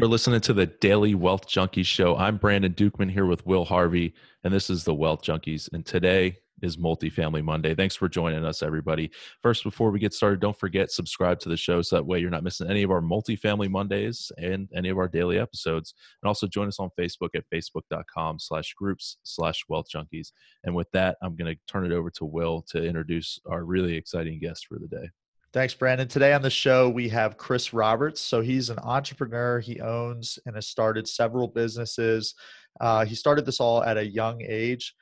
You're listening to the Daily Wealth Junkies show. I'm Brandon Dukeman here with Will Harvey, and this is the Wealth Junkies. And today is Multifamily Monday. Thanks for joining us, everybody. First, before we get started, don't forget subscribe to the show so that way you're not missing any of our Multifamily Mondays and any of our daily episodes. And also join us on Facebook at facebook.com slash groups slash Wealth Junkies. And with that, I'm going to turn it over to Will to introduce our really exciting guest for the day. Thanks, Brandon. Today on the show, we have Chris Roberts. So he's an entrepreneur. He owns and has started several businesses. Uh, he started this all at a young age.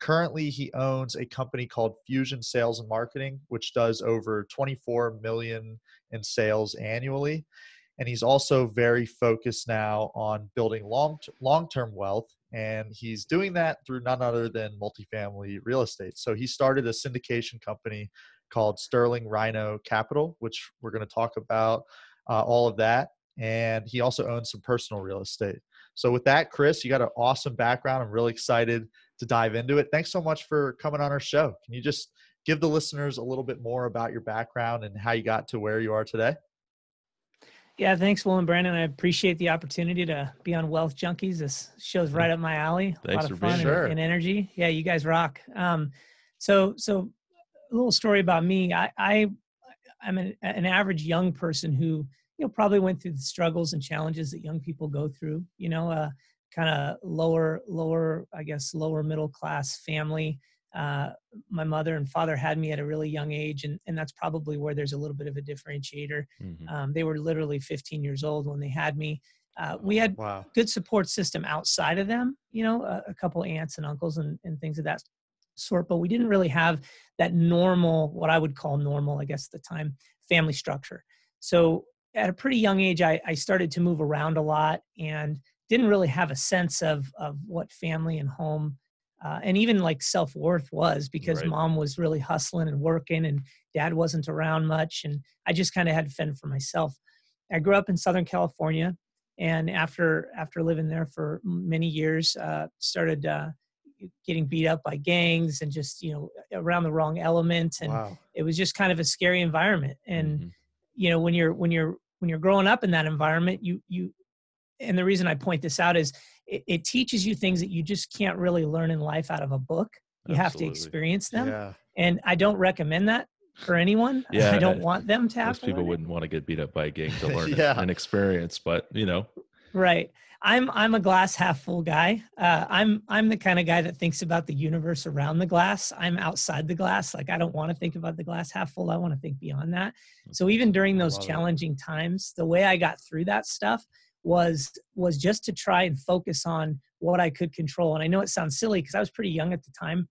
Currently, he owns a company called Fusion Sales and Marketing, which does over 24 million in sales annually. And he's also very focused now on building long long term wealth. And he's doing that through none other than multifamily real estate. So he started a syndication company called Sterling Rhino Capital, which we're going to talk about uh, all of that. And he also owns some personal real estate. So, with that, Chris, you got an awesome background. I'm really excited to dive into it. Thanks so much for coming on our show. Can you just give the listeners a little bit more about your background and how you got to where you are today? Yeah, thanks, Will and Brandon. I appreciate the opportunity to be on Wealth Junkies. This show's right up my alley. Thanks a lot of fun sure. and, and, energy. Yeah, you guys rock. Um, so, so a little story about me. I, I I'm an, an average young person who you know probably went through the struggles and challenges that young people go through. You know, uh, kind of lower lower I guess lower middle class family. Uh, my mother and father had me at a really young age, and, and that's probably where there's a little bit of a differentiator. Mm-hmm. Um, they were literally 15 years old when they had me. Uh, we had wow. good support system outside of them, you know, a, a couple aunts and uncles and, and things of that sort, but we didn't really have that normal, what I would call normal, I guess, at the time, family structure. So at a pretty young age, I, I started to move around a lot and didn't really have a sense of of what family and home uh, and even like self worth was because right. mom was really hustling and working and dad wasn't around much and I just kind of had to fend for myself. I grew up in Southern California and after after living there for many years, uh, started uh, getting beat up by gangs and just you know around the wrong element and wow. it was just kind of a scary environment and mm-hmm. you know when you're when you're when you're growing up in that environment you you and the reason i point this out is it, it teaches you things that you just can't really learn in life out of a book you Absolutely. have to experience them yeah. and i don't recommend that for anyone yeah i don't want them to have most people wouldn't want to get beat up by a gang to learn yeah. an experience but you know right I'm I'm a glass half full guy. Uh, I'm I'm the kind of guy that thinks about the universe around the glass. I'm outside the glass. Like I don't want to think about the glass half full. I want to think beyond that. So even during those challenging it. times, the way I got through that stuff was was just to try and focus on what I could control. And I know it sounds silly because I was pretty young at the time,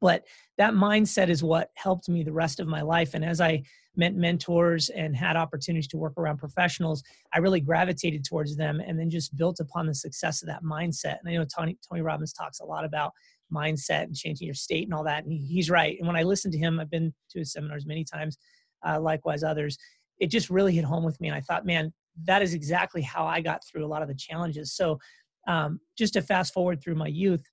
but that mindset is what helped me the rest of my life. And as I met mentors and had opportunities to work around professionals, I really gravitated towards them and then just built upon the success of that mindset. And I know Tony, Tony Robbins talks a lot about mindset and changing your state and all that. And he's right. And when I listen to him, I've been to his seminars many times, uh, likewise others, it just really hit home with me. And I thought, man, that is exactly how I got through a lot of the challenges. So um, just to fast forward through my youth,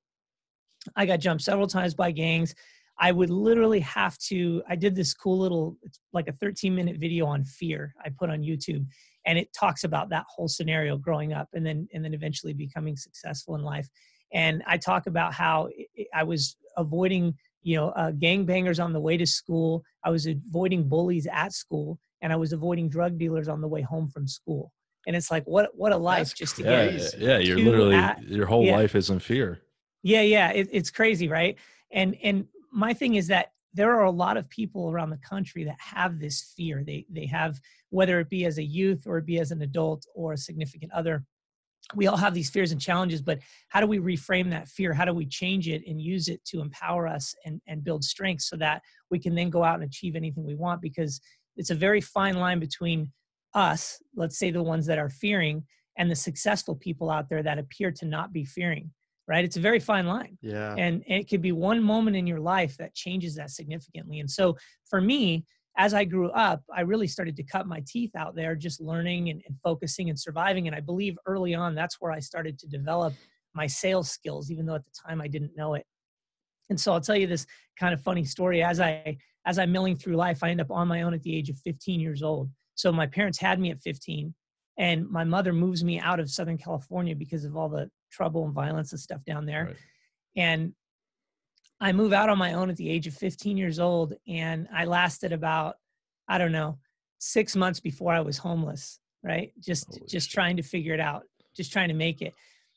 I got jumped several times by gangs. I would literally have to. I did this cool little, it's like a 13 minute video on fear I put on YouTube, and it talks about that whole scenario growing up and then and then eventually becoming successful in life. And I talk about how I was avoiding, you know, uh, gangbangers on the way to school. I was avoiding bullies at school, and I was avoiding drug dealers on the way home from school. And it's like, what what a life That's just to yeah, get. Yeah, you're literally at, your whole yeah. life is in fear. Yeah, yeah, it, it's crazy, right? And and my thing is that there are a lot of people around the country that have this fear. They they have whether it be as a youth or it be as an adult or a significant other. We all have these fears and challenges, but how do we reframe that fear? How do we change it and use it to empower us and, and build strength so that we can then go out and achieve anything we want? Because it's a very fine line between us, let's say the ones that are fearing, and the successful people out there that appear to not be fearing right? It's a very fine line yeah. and, and it could be one moment in your life that changes that significantly and so for me as i grew up i really started to cut my teeth out there just learning and, and focusing and surviving and i believe early on that's where i started to develop my sales skills even though at the time i didn't know it. And so i'll tell you this kind of funny story. As i as i'm milling through life i end up on my own at the age of 15 years old. So my parents had me at 15 and my mother moves me out of Southern California because of all the trouble and violence and stuff down there. Right. And I move out on my own at the age of 15 years old, and I lasted about I don't know six months before I was homeless. Right, just Holy just shit. trying to figure it out, just trying to make it.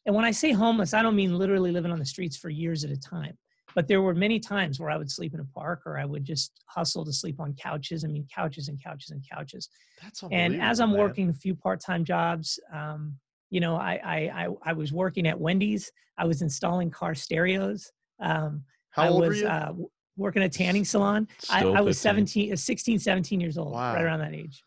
And when I say homeless, I don't mean literally living on the streets for years at a time. But there were many times where I would sleep in a park or I would just hustle to sleep on couches. I mean, couches and couches and couches. That's And as I'm man. working a few part-time jobs, um, you know, I, I I I was working at Wendy's. I was installing car stereos. Um, How I old was were you? Uh, working a tanning salon. I, I was 17, uh, 16, 17 years old, Wow. right around that age.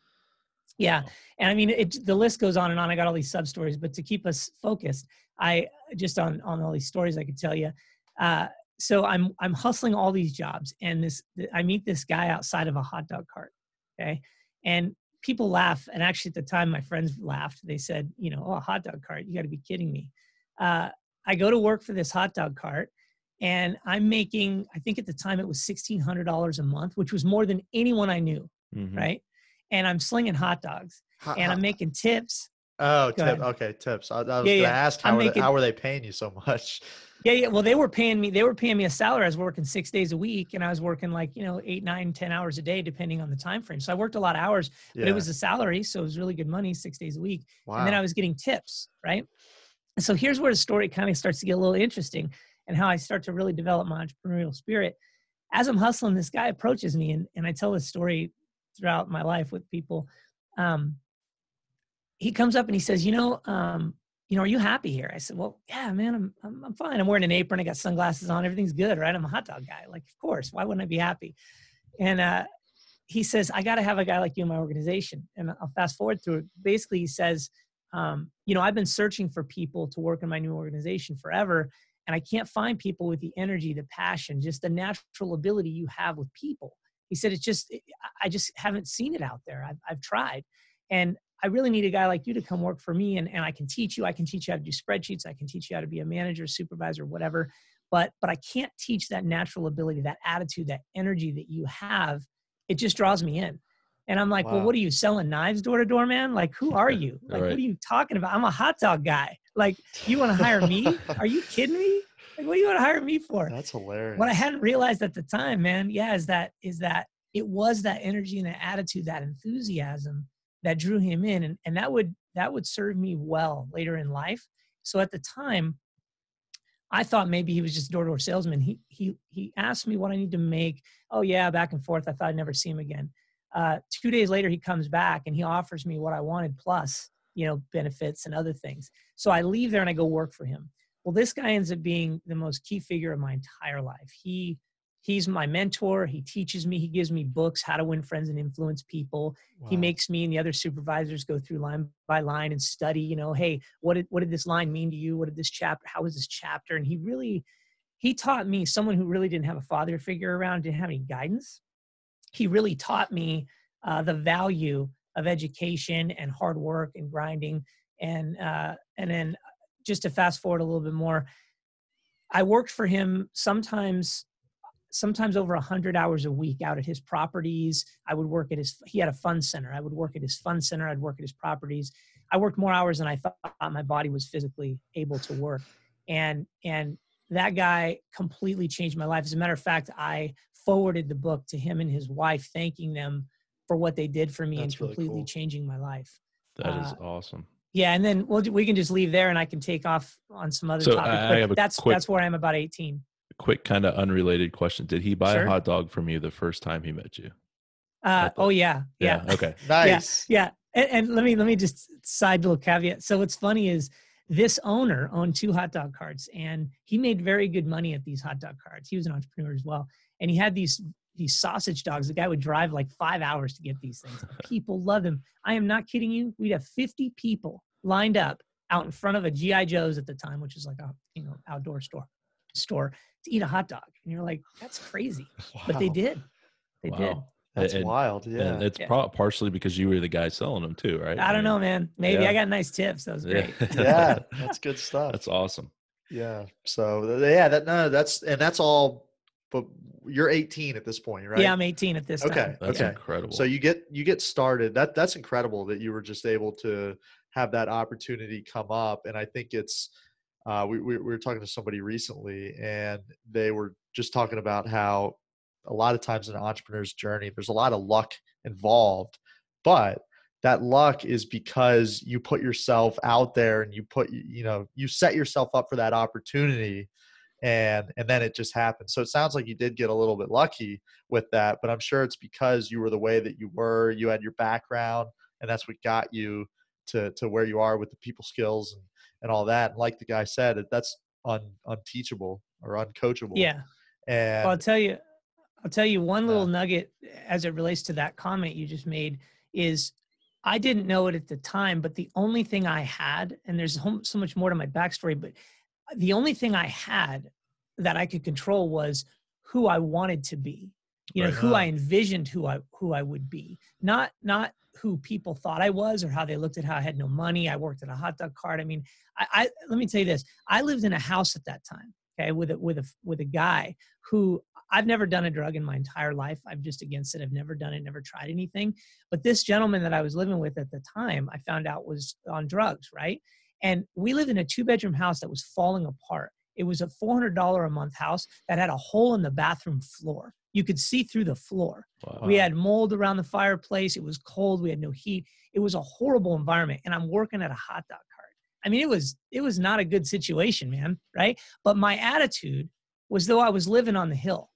Yeah. Wow. And I mean, it, the list goes on and on. I got all these sub stories, but to keep us focused, I just on, on all these stories I could tell you. Uh, so I'm, I'm hustling all these jobs and this, I meet this guy outside of a hot dog cart. Okay. And people laugh. And actually at the time, my friends laughed. They said, you know, oh, a hot dog cart, you got to be kidding me. Uh, I go to work for this hot dog cart and I'm making, I think at the time it was $1,600 a month, which was more than anyone I knew. Mhm. Right. And I'm slinging hot dogs How- and how- I'm making tips. oh, tip. Okay, tips. I, I was Yeah, gonna yeah. ask I'm how were, they, how were they paying you so much? Yeah. Yeah. Well, they were paying me, they were paying me a salary. I was working six days a week and I was working like, you know, eight, nine, ten hours a day, depending on the time frame. So I worked a lot of hours, Yeah. but it was a salary. So it was really good money, six days a week. wow. and then I was getting tips, right? And so here's where the story kind of starts to get a little interesting and how I start to really develop my entrepreneurial spirit. As I'm hustling, this guy approaches me, and, and I tell this story throughout my life with people. Um, he comes up and he says, "You know, um, you know, are you happy here?" I said, "Well, yeah, man, I'm, I'm I'm fine. I'm wearing an apron. I got sunglasses on. Everything's good, right? I'm a hot dog guy. Like, of course, why wouldn't I be happy?" And uh, he says, "I got to have a guy like you in my organization." And I'll fast forward through it. Basically, he says, um, "You know, I've been searching for people to work in my new organization forever." And I can't find people with the energy, the passion, just the natural ability you have with people. He said, it's just, I just haven't seen it out there. I've, I've tried. And I really need a guy like you to come work for me and, and I can teach you. I can teach you how to do spreadsheets. I can teach you how to be a manager, supervisor, whatever. But but I can't teach that natural ability, that attitude, that energy that you have. It just draws me in. And I'm like, well, what are you selling knives door to door, man? Like, who are you? Like, Right. what are you talking about? I'm a hot dog guy. Like, you want to hire me? Are you kidding me? Like, what do you want to hire me for? That's hilarious. what I hadn't realized at the time, man, yeah, is that is that it was that energy and that attitude, that enthusiasm that drew him in, and and that would that would serve me well later in life. So at the time, I thought maybe he was just door to door salesman. He he he asked me what I need to make. Oh yeah, back and forth. I thought I'd never see him again. Uh, two days later, he comes back and he offers me what I wanted plus you know benefits and other things. So I leave there and I go work for him. Well, this guy ends up being the most key figure of my entire life. He he's my mentor. He teaches me. He gives me books how to win friends and influence people. He makes me and the other supervisors go through line by line and study. You know, hey, what did what did this line mean to you? What did this chapter? How was this chapter? And he really he taught me someone who really didn't have a father figure around, didn't have any guidance. He really taught me uh, the value of education and hard work and grinding. And uh, and then just to fast forward a little bit more, I worked for him sometimes sometimes over 100 hours a week out at his properties. I would work at his he had a fun center. I would work at his fun center. I'd work at his properties. I worked more hours than i thought my body was physically able to work. And and that guy completely changed my life. As a matter of fact i forwarded the book to him and his wife thanking them for what they did for me That's and really completely cool. changing my life. That is Uh, awesome. yeah and then we'll, we can just leave there and i can take off on some other So, topic I- I but have a that's quick- that's where i am about 18 Quick, kind of unrelated question: Did he buy Sure. a hot dog from you the first time he met you? uh, oh yeah yeah Okay. nice. yeah and, and let me let me just side little caveat. So what's funny is this owner owned two hot dog carts and he made very good money at these hot dog carts. He was an entrepreneur as well and he had these these sausage dogs. The guy would drive like five hours to get these things. People love them i am not kidding you. We'd have 50 people lined up out in front of a gi joe's at the time which is like a you know outdoor store store to eat a hot dog and you're like that's crazy but they did they did Wow. That's And- wild. Yeah. And it's Yeah. pro- partially because you were the guy selling them too, right? i don't know man maybe yeah. i got nice tips that was great yeah. That's good stuff. That's awesome. Yeah. So yeah, that no, that's and that's all. But you're 18 at this point, right? Yeah, I'm 18 at this Okay. time. That's Okay. incredible. So you get you get started. That that's incredible that you were just able to have that opportunity come up. And I think it's, uh, we, we, we were talking to somebody recently and they were just talking about how a lot of times in an entrepreneur's journey, there's a lot of luck involved, but that luck is because you put yourself out there and you put you know you set yourself up for that opportunity and and then it just happened so it sounds like you did get a little bit lucky with that but i'm sure it's because you were the way that you were you had your background and that's what got you to to where you are with the people skills and and all that and like the guy said that's un, unteachable or uncoachable yeah and well, i'll tell you i'll tell you one little yeah. nugget as it relates to that comment you just made is I didn't know it at the time, but the only thing I had, and there's so much more to my backstory, but the only thing I had that I could control was who I wanted to be. You know, right. who I envisioned who I who I would be. Not not who people thought I was or how they looked at how I had no money. I worked at a hot dog cart. I mean, I, I let me tell you this. I lived in a house at that time, okay, with a with a with a guy who I've never done a drug in my entire life. I'm just against it. I've never done it, never tried anything. But this gentleman that I was living with at the time, I found out was on drugs, right? And we lived in a two bedroom house that was falling apart. It was a $400 a month house that had a hole in the bathroom floor. You could see through the floor. Wow. We had mold around the fireplace. It was cold. We had no heat. It was a horrible environment. And I'm working at a hot dog cart. I mean, it was it was not a good situation, man. Right. But my attitude was though I was living on the hill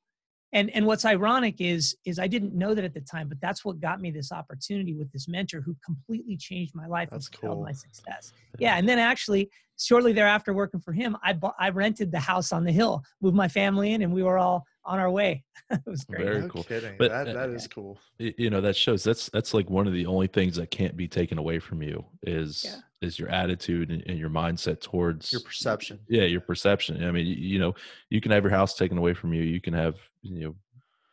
and and what's ironic is is i didn't know that at the time but that's what got me this opportunity with this mentor who completely changed my life that's and cool. my success yeah and then actually shortly thereafter working for him i bought, i rented the house on the hill moved my family in and we were all on our way. It was great. Very no cool. kidding. but that, that is cool. you know that shows that's that's like one of the only things that can't be taken away from you is yeah. is your attitude and, and, your mindset towards your perception. Yeah your perception. I mean you, you know you can have your house taken away from you. You can have you know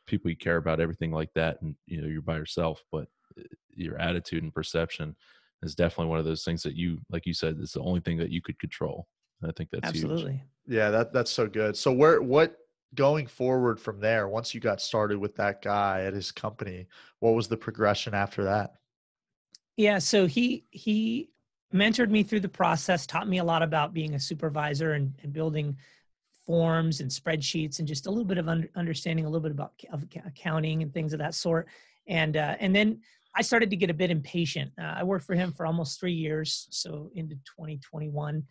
people you care about everything like that and you know you're by yourself but uh, your attitude and perception is definitely one of those things that you like you said it's the only thing that you could control and i think that's absolutely. Huge. yeah that that's so good. So where what going forward from there once you got started with that guy at his company what was the progression after that? Yeah so he he mentored me through the process taught me a lot about being a supervisor and, and building forms and spreadsheets and just a little bit of under, understanding a little bit about of accounting and things of that sort. And uh, and then i started to get a bit impatient uh, i worked for him for almost three years so into 2021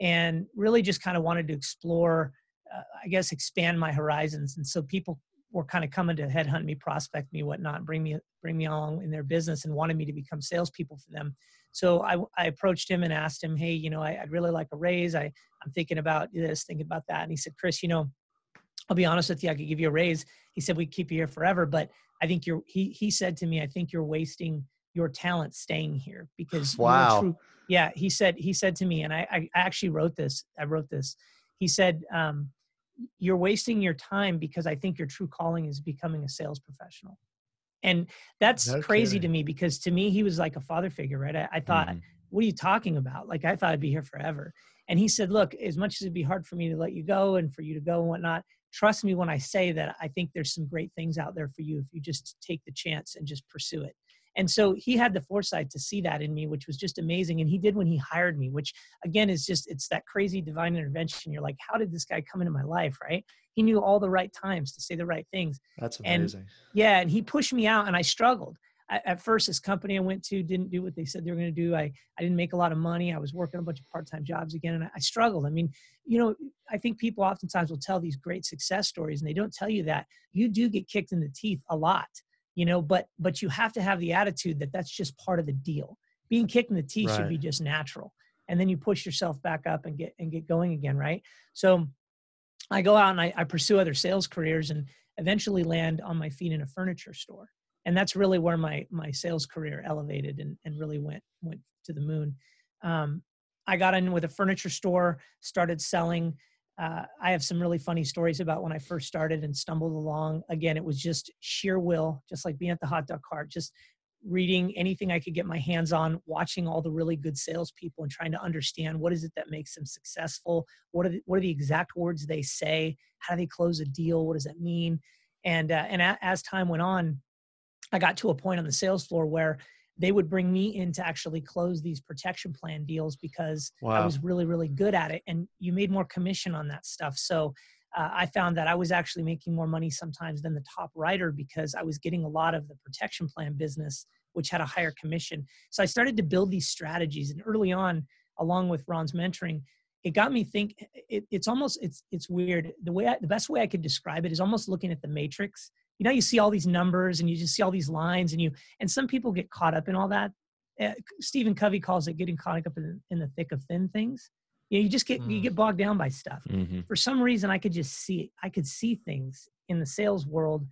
and really just kind of wanted to explore uh, i guess expand my horizons and so people were kind of coming to headhunt me prospect me whatnot bring me bring me along in their business and wanted me to become salespeople for them so I, I approached him and asked him, hey, you know, I, would really like a raise. I, I'm thinking about this, thinking about that. And he said, Chris, you know, I'll be honest with you, I could give you a raise. He said, we keep you here forever. But I think you're, he, he said to me, I think you're wasting your talent staying here because wow. True, yeah, he said, he said to me, and I, I actually wrote this, I wrote this. He said, um, you're wasting your time because I think your true calling is becoming a sales professional and that's no crazy kidding. to me because to me he was like a father figure right i, I thought mm. what are you talking about like i thought i'd be here forever and he said look as much as it'd be hard for me to let you go and for you to go and whatnot trust me when i say that i think there's some great things out there for you if you just take the chance and just pursue it and so he had the foresight to see that in me, which was just amazing. And he did when he hired me, which again is just, it's that crazy divine intervention. You're like, how did this guy come into my life? Right. He knew all the right times to say the right things. That's amazing. And, yeah. And he pushed me out and I struggled. At first, this company I went to didn't do what they said they were going to do. I, I didn't make a lot of money. I was working a bunch of part time jobs again, and I, I struggled. I mean, you know, I think people oftentimes will tell these great success stories, and they don't tell you that you do get kicked in the teeth a lot you know but but you have to have the attitude that that's just part of the deal being kicked in the teeth right. should be just natural and then you push yourself back up and get and get going again right so i go out and I, I pursue other sales careers and eventually land on my feet in a furniture store and that's really where my my sales career elevated and, and really went went to the moon um, i got in with a furniture store started selling uh, I have some really funny stories about when I first started and stumbled along. Again, it was just sheer will, just like being at the hot dog cart, just reading anything I could get my hands on, watching all the really good salespeople and trying to understand what is it that makes them successful. What are the, what are the exact words they say? How do they close a deal? What does that mean? And uh, and a, as time went on, I got to a point on the sales floor where they would bring me in to actually close these protection plan deals because Wow. I was really, really good at it. And you made more commission on that stuff. So uh, I found that I was actually making more money sometimes than the top writer because I was getting a lot of the protection plan business, which had a higher commission. So I started to build these strategies. And early on, along with Ron's mentoring, it got me think it, it's almost it's it's weird the way I, the best way i could describe it is almost looking at the matrix you know you see all these numbers and you just see all these lines and you and some people get caught up in all that. Uh, stephen covey calls it getting caught up in, in the thick of thin things. You know you just get you Mm. get bogged down by stuff. Hmm for some reason i could just see i could see things in the sales world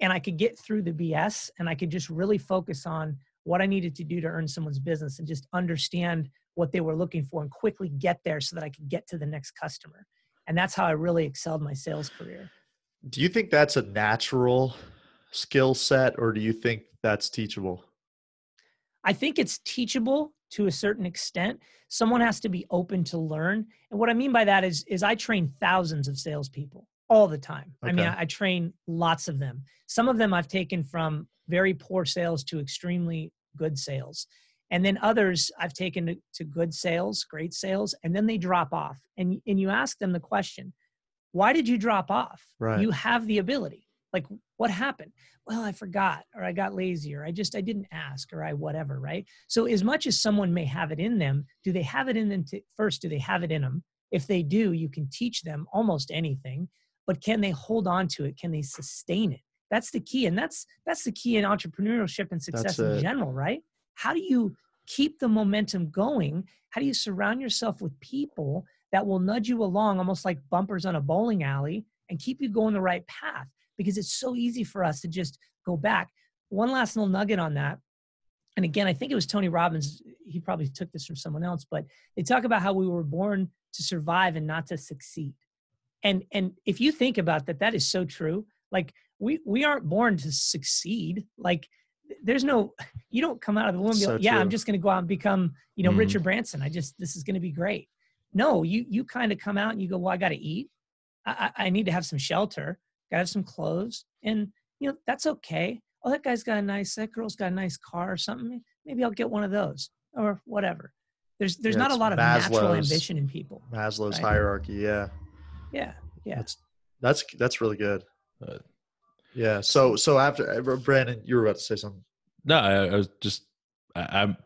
and i could get through the bs and i could just really focus on what i needed to do to earn someone's business and just understand what they were looking for and quickly get there so that i could get to the next customer. And that's how i really excelled my sales career Do you think that's a natural skill set or do you think that's teachable? I think it's teachable to a certain extent. Someone has to be open to learn. And what I mean by that is, is I train thousands of salespeople all the time. I mean, I, I train lots of them. Some of them I've taken from very poor sales to extremely good sales. And then others I've taken to, to good sales, great sales, and then they drop off. And, and you ask them the question, why did you drop off? Right. You have the ability. Like, what happened? Well, I forgot, or I got lazy, or I just I didn't ask, or I whatever, right? So, as much as someone may have it in them, do they have it in them to, first? Do they have it in them? If they do, you can teach them almost anything, but can they hold on to it? Can they sustain it? That's the key, and that's that's the key in entrepreneurship and success in it. general, right? How do you keep the momentum going? How do you surround yourself with people that will nudge you along, almost like bumpers on a bowling alley, and keep you going the right path? Because it's so easy for us to just go back. One last little nugget on that. And again, I think it was Tony Robbins. He probably took this from someone else, but they talk about how we were born to survive and not to succeed. And and if you think about that, that is so true. Like we we aren't born to succeed. Like there's no you don't come out of the womb and be So like, yeah, I'm just gonna go out and become, you know, Mhm. Richard Branson. I just this is gonna be great. No, you you kind of come out and you go, Well, I gotta eat. I, I I need to have some shelter, gotta have some clothes, and you know, that's okay. Oh, that guy's got a nice, that girl's got a nice car or something. Maybe I'll get one of those or whatever. There's there's Yeah, not a lot of natural ambition in people. Maslow's Right. hierarchy, yeah. Yeah. Yeah. That's that's that's really good. Uh, Yeah. So so after uh, Brandon, you were about to say something. No, I, I was just I, I'm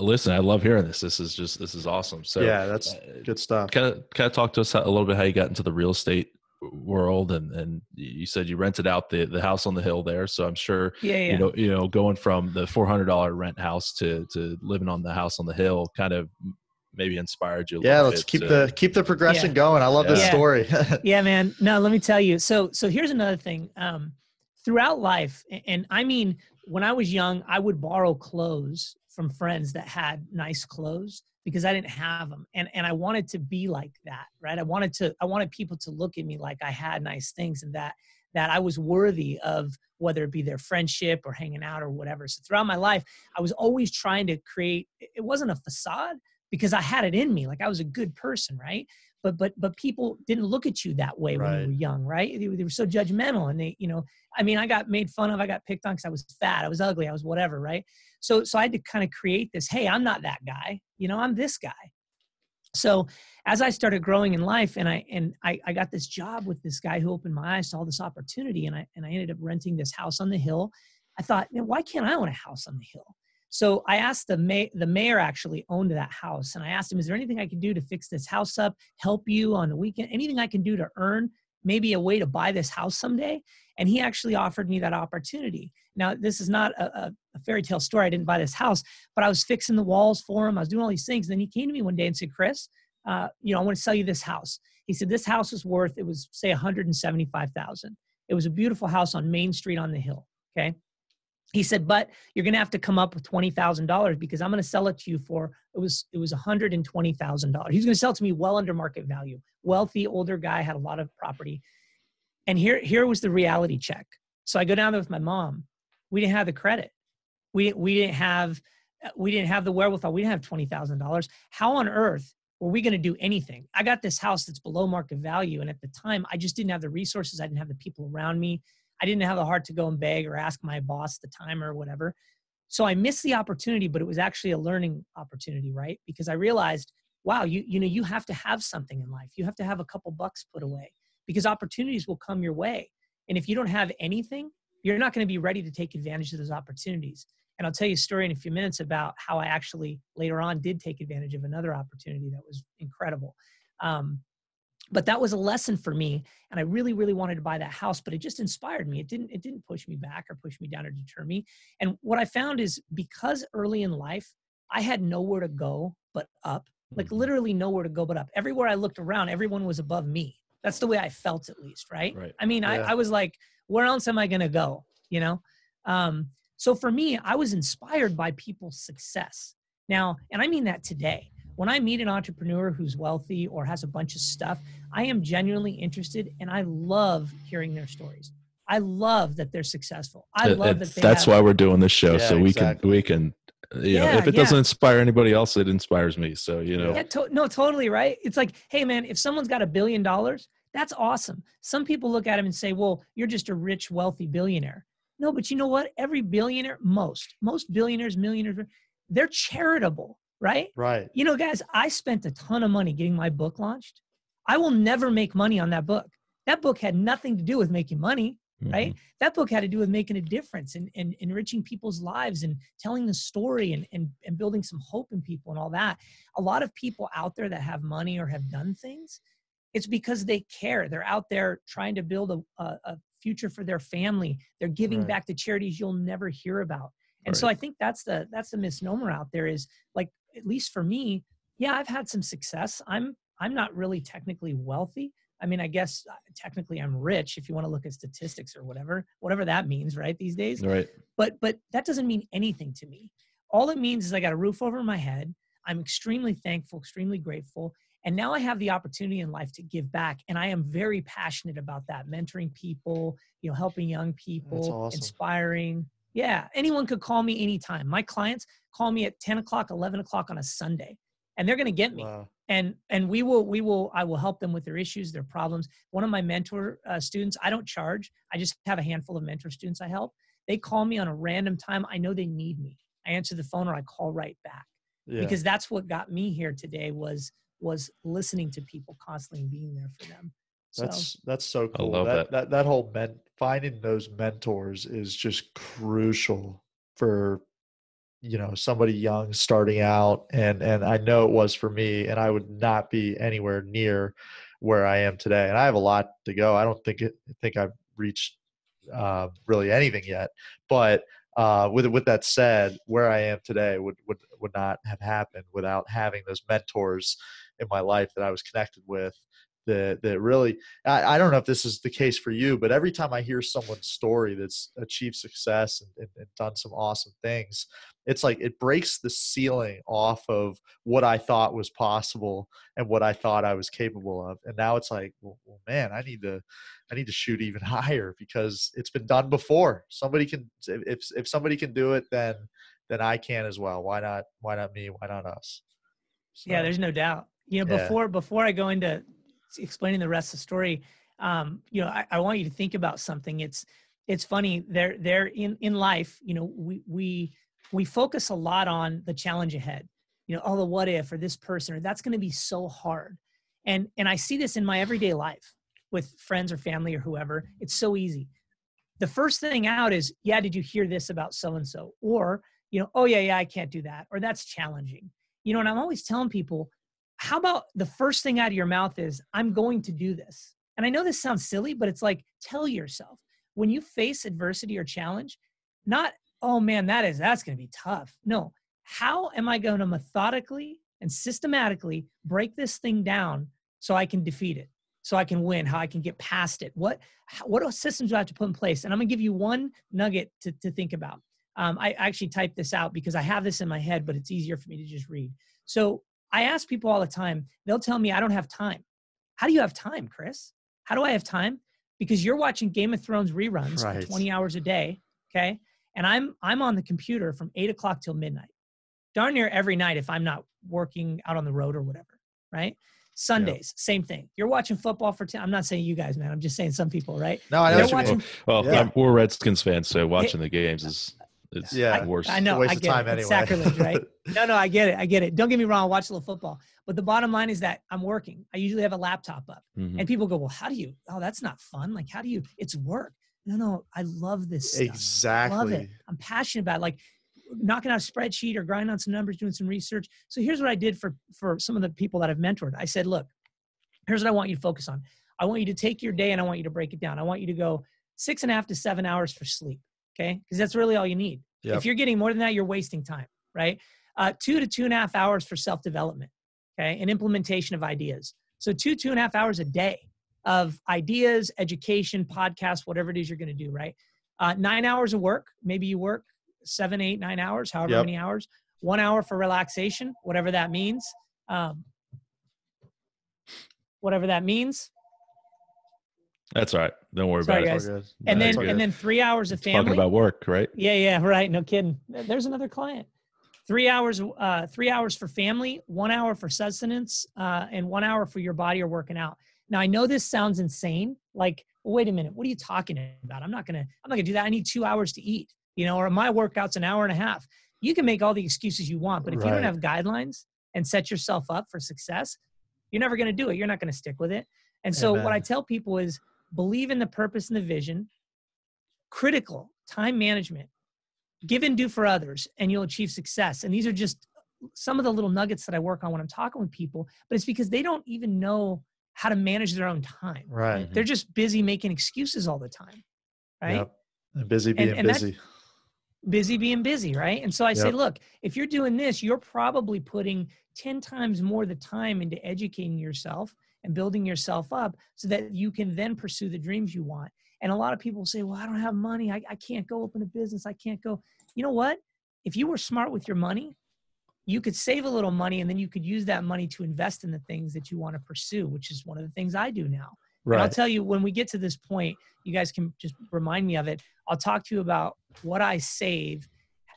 listen. I love hearing this. This is just this is awesome. So yeah, that's uh, good stuff. kind of kind of talk to us a little bit how you got into the real estate world and and you said you rented out the the house on the hill there so i'm sure Yeah. Yeah. you know you know going from the $400 rent house to to living on the house on the hill kind of maybe inspired you a Yeah, little let's bit keep to- the keep the progression going. I love this story. yeah man no let me tell you so so here's another thing um throughout life and i mean when i was young i would borrow clothes from friends that had nice clothes because i didn't have them and and i wanted to be like that right? I wanted to i wanted people to look at me like i had nice things and that that i was worthy of whether it be their friendship or hanging out or whatever. So throughout my life i was always trying to create it wasn't a facade because i had it in me like i was a good person right? But but but people didn't look at you that way when you were young right? They, they were so judgmental and they you know i mean i got made fun of i got picked on because i was fat i was ugly i was whatever right so so i had to kind of create this hey i'm not that guy you know i'm this guy so as i started growing in life and i and i, I got this job with this guy who opened my eyes to all this opportunity and i and i ended up renting this house on the hill i thought "Man, why can't i own a house on the hill so I asked the may the mayor actually owned that house, and I asked him, "Is there anything I can do to fix this house up? Help you on the weekend? Anything I can do to earn maybe a way to buy this house someday?" And he actually offered me that opportunity. Now this is not a, a, fairy tale story. I didn't buy this house, but I was fixing the walls for him. I was doing all these things. And then he came to me one day and said, "Chris, uh, you know, I want to sell you this house." He said, "This house is worth it was say one hundred and seventy five thousand. It was a beautiful house on Main Street on the hill." Okay he said but you're going to have to come up with $20000 because i'm going to sell it to you for it was it was $120000 he's going to sell it to me well under market value wealthy older guy had a lot of property and here here was the reality check so i go down there with my mom we didn't have the credit we, we didn't have uh, we didn't have the wherewithal we didn't have $20000 how on earth were we going to do anything i got this house that's below market value and at the time i just didn't have the resources i didn't have the people around me I didn't have the heart to go and beg or ask my boss the time or whatever. so I missed the opportunity, but it was actually a learning opportunity, right? Because I realized, wow, you you know, you have to have something in life. You have to have a couple bucks put away because opportunities will come your way. And if you don't have anything, you're not going to be ready to take advantage of those opportunities. And I'll tell you a story in a few minutes about how I actually later on did take advantage of another opportunity that was incredible. Um, but that was a lesson for me and i really really wanted to buy that house but it just inspired me it didn't it didn't push me back or push me down or deter me and what i found is because early in life i had nowhere to go but up like Mhm. literally nowhere to go but up everywhere i looked around everyone was above me that's the way i felt at least right, Right. i mean Yeah. I, I was like where else am i going to go you know um, so for me i was inspired by people's success now and i mean that today when i meet an entrepreneur who's wealthy or has a bunch of stuff I am genuinely interested and I love hearing their stories. I love that they're successful. I love it- that they that's have, why we're doing this show Yeah, so we exactly. can we can you know Yeah, if it yeah. doesn't inspire anybody else it inspires me so you know Yeah, to- no, totally right. It's like, hey man, if someone's got a billion dollars, that's awesome. Some people look at him and say, well, you're just a rich, wealthy billionaire. No, but you know what? Every billionaire, most, most billionaires, millionaires, they're charitable, right? Right. You know, guys, I spent a ton of money getting my book launched. I will never make money on that book. That book had nothing to do with making money. Mm-hmm. right? That book had to do with making a difference and, and enriching people's lives and telling the story and, and, and building some hope in people and all that. A lot of people out there that have money or have done things, it's because they care. They're out there trying to build a, a, a future for their family. They're giving Right. back to charities you'll never hear about. And so I think that's the that's the misnomer out there is like at least for me, yeah, I've had some success. I'm I'm not really technically wealthy. I mean, I guess uh, technically I'm rich if you want to look at statistics or whatever, whatever that means, right? These days. right But but that doesn't mean anything to me. All it means is I got a roof over my head. I'm extremely thankful, extremely grateful. And now I have the opportunity in life to give back. And I am very passionate about that, mentoring people, you know, helping young people, awesome. inspiring. Yeah. Anyone could call me anytime. My clients call me at 10 o'clock, 11 o'clock on a Sunday, and they're going to get me Wow. and and we will we will i will help them with their issues their problems one of my mentor uh, students i don't charge i just have a handful of mentor students i help they call me on a random time i know they need me i answer the phone or i call right back Yeah. because that's what got me here today was was listening to people constantly and being there for them so That's that's so I cool. love that, that. that that whole men finding those mentors is just crucial for you know somebody young starting out and and I know it was for me and I would not be anywhere near where I am today and I have a lot to go. I don't think it think I've reached uh, really anything yet, but uh, with with that said, where I am today would would would not have happened without having those mentors in my life that I was connected with that that really I, I don't know if this is the case for you, but every time I hear someone's story that's achieved success and, and, and done some awesome things, it's like it breaks the ceiling off of what I thought was possible and what I thought I was capable of. And now it's like, well, well man, I need to I need to shoot even higher because it's been done before. Somebody can if if somebody can do it, then then I can as well. Why not? Why not me? Why not us? yeah there's no doubt you know Yeah. before before i go into explaining the rest of the story um you know I, I want you to think about something. It's it's funny there there in in life you know we we we focus a lot on the challenge ahead. You know oh the what if or this person or that's going to be so hard. And and i see this in my everyday life with friends or family or whoever. It's so easy. The first thing out is yeah did you hear this about so and so or you know oh yeah yeah i can't do that or that's challenging. You know and i'm always telling people how about the first thing out of your mouth is i'm going to do this. And i know this sounds silly but it's like tell yourself. When you face adversity or challenge not oh man that is that's going to be tough. No. How am i going to methodically and systematically break this thing down so i can defeat it so i can win how i can get past it? What what systems do i have to put in place? And i'm going to give you one nugget to, to think about. Um, I actually typed this out because I have this in my head, but it's easier for me to just read. So I ask people all the time, they'll tell me, I don't have time. How do you have time, Chris? How do I have time? Because you're watching Game of Thrones reruns for Right. 20 hours a day. Okay. And I'm I'm on the computer from eight o'clock till midnight. Darn near every night if I'm not working out on the road or whatever. Right. Sundays, same thing. You're watching football for 10. I'm not saying you guys, man. I'm just saying some people, right? No, I know They're what you mean. watching well Yeah. I'm, we're redskins fans so watching the games is It's Yeah. worse. I know. waste I of get time it. anyway. It's sacrilege, right? No, no, I get it. I get it. Don't get me wrong. I watch a little football, but the bottom line is that I'm working. I usually have a laptop up, Mhm. and people go, "Well, how do you? Oh, that's not fun. Like, how do you? It's work." No, no, I love this. Stuff. exactly. Love it. I'm passionate about it. like knocking out a spreadsheet or grinding on some numbers, doing some research. So here's what I did for for some of the people that I've mentored. I said, look, here's what I want you to focus on. I want you to take your day and I want you to break it down. I want you to go six and a half to seven hours for sleep. Okay. Because that's really all you need. Yep. If you're getting more than that, you're wasting time, right? Uh, two to two and a half hours for self development. Okay. And implementation of ideas. So two, two and a half hours a day of ideas, education, podcasts, whatever it is you're going to do, right? Uh, nine hours of work. Maybe you work seven, eight, nine hours, however Yep. many hours. One hour for relaxation, whatever that means. Um, whatever that means. That's all right. Don't worry Sorry, about guys. All good. And That's then good. and then three hours of family. Talking about work, right? Yeah, yeah, right. No kidding. There's another client. Three hours, uh, three hours for family, one hour for sustenance, uh, and one hour for your body or working out. Now I know this sounds insane. Like, well, wait a minute, what are you talking about? I'm not gonna, I'm not gonna do that. I need two hours to eat, you know, or my workout's an hour and a half. You can make all the excuses you want, but if you don't have guidelines and set yourself up for success, you're never gonna do it. You're not gonna stick with it. And so what I tell people is believe in the purpose and the vision, critical time management, give and do for others, and you'll achieve success. And these are just some of the little nuggets that I work on when I'm talking with people, but it's because they don't even know how to manage their own time. Right. Mm-hmm. They're just busy making excuses all the time, right? Yep. And busy being and that's- busy. busy being busy, right? And so I say, look, if you're doing this, you're probably putting 10 times more the time into educating yourself and building yourself up so that you can then pursue the dreams you want. And a lot of people say, well, I don't have money. I, I can't go open a business. I can't go. You know what? If you were smart with your money, you could save a little money and then you could use that money to invest in the things that you want to pursue, which is one of the things I do now. And I'll tell you when we get to this point, you guys can just remind me of it. I'll talk to you about what I save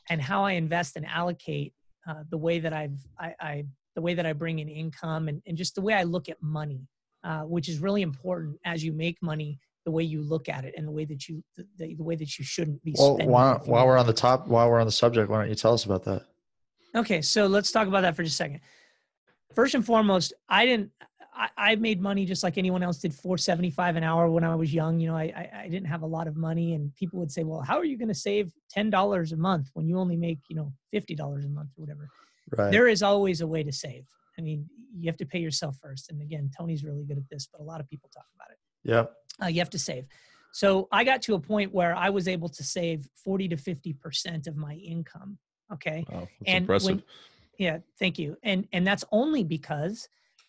and how I invest and allocate uh, the way that I've I, I the way that I bring in income and, and just the way I look at money, uh, which is really important as you make money. The way you look at it and the way that you the, the way that you shouldn't be Well, spending. while, while we're on the top, while we're on the subject, why don't you tell us about that? Okay, so let's talk about that for just a second. First and foremost, I didn't. I, I made money just like anyone else did, four seventy five an hour when I was young. You know, I, I I didn't have a lot of money, and people would say, "Well, how are you going to save ten dollars a month when you only make you know fifty dollars a month or whatever?" Right. There is always a way to save. I mean, you have to pay yourself first. And again, Tony's really good at this, but a lot of people talk about it Yeah. uh, you have to save. So I got to a point where I was able to save 40 to 50% of my income. Okay. Wow, that's And impressive. when- Yeah. Thank you. And, and that's only because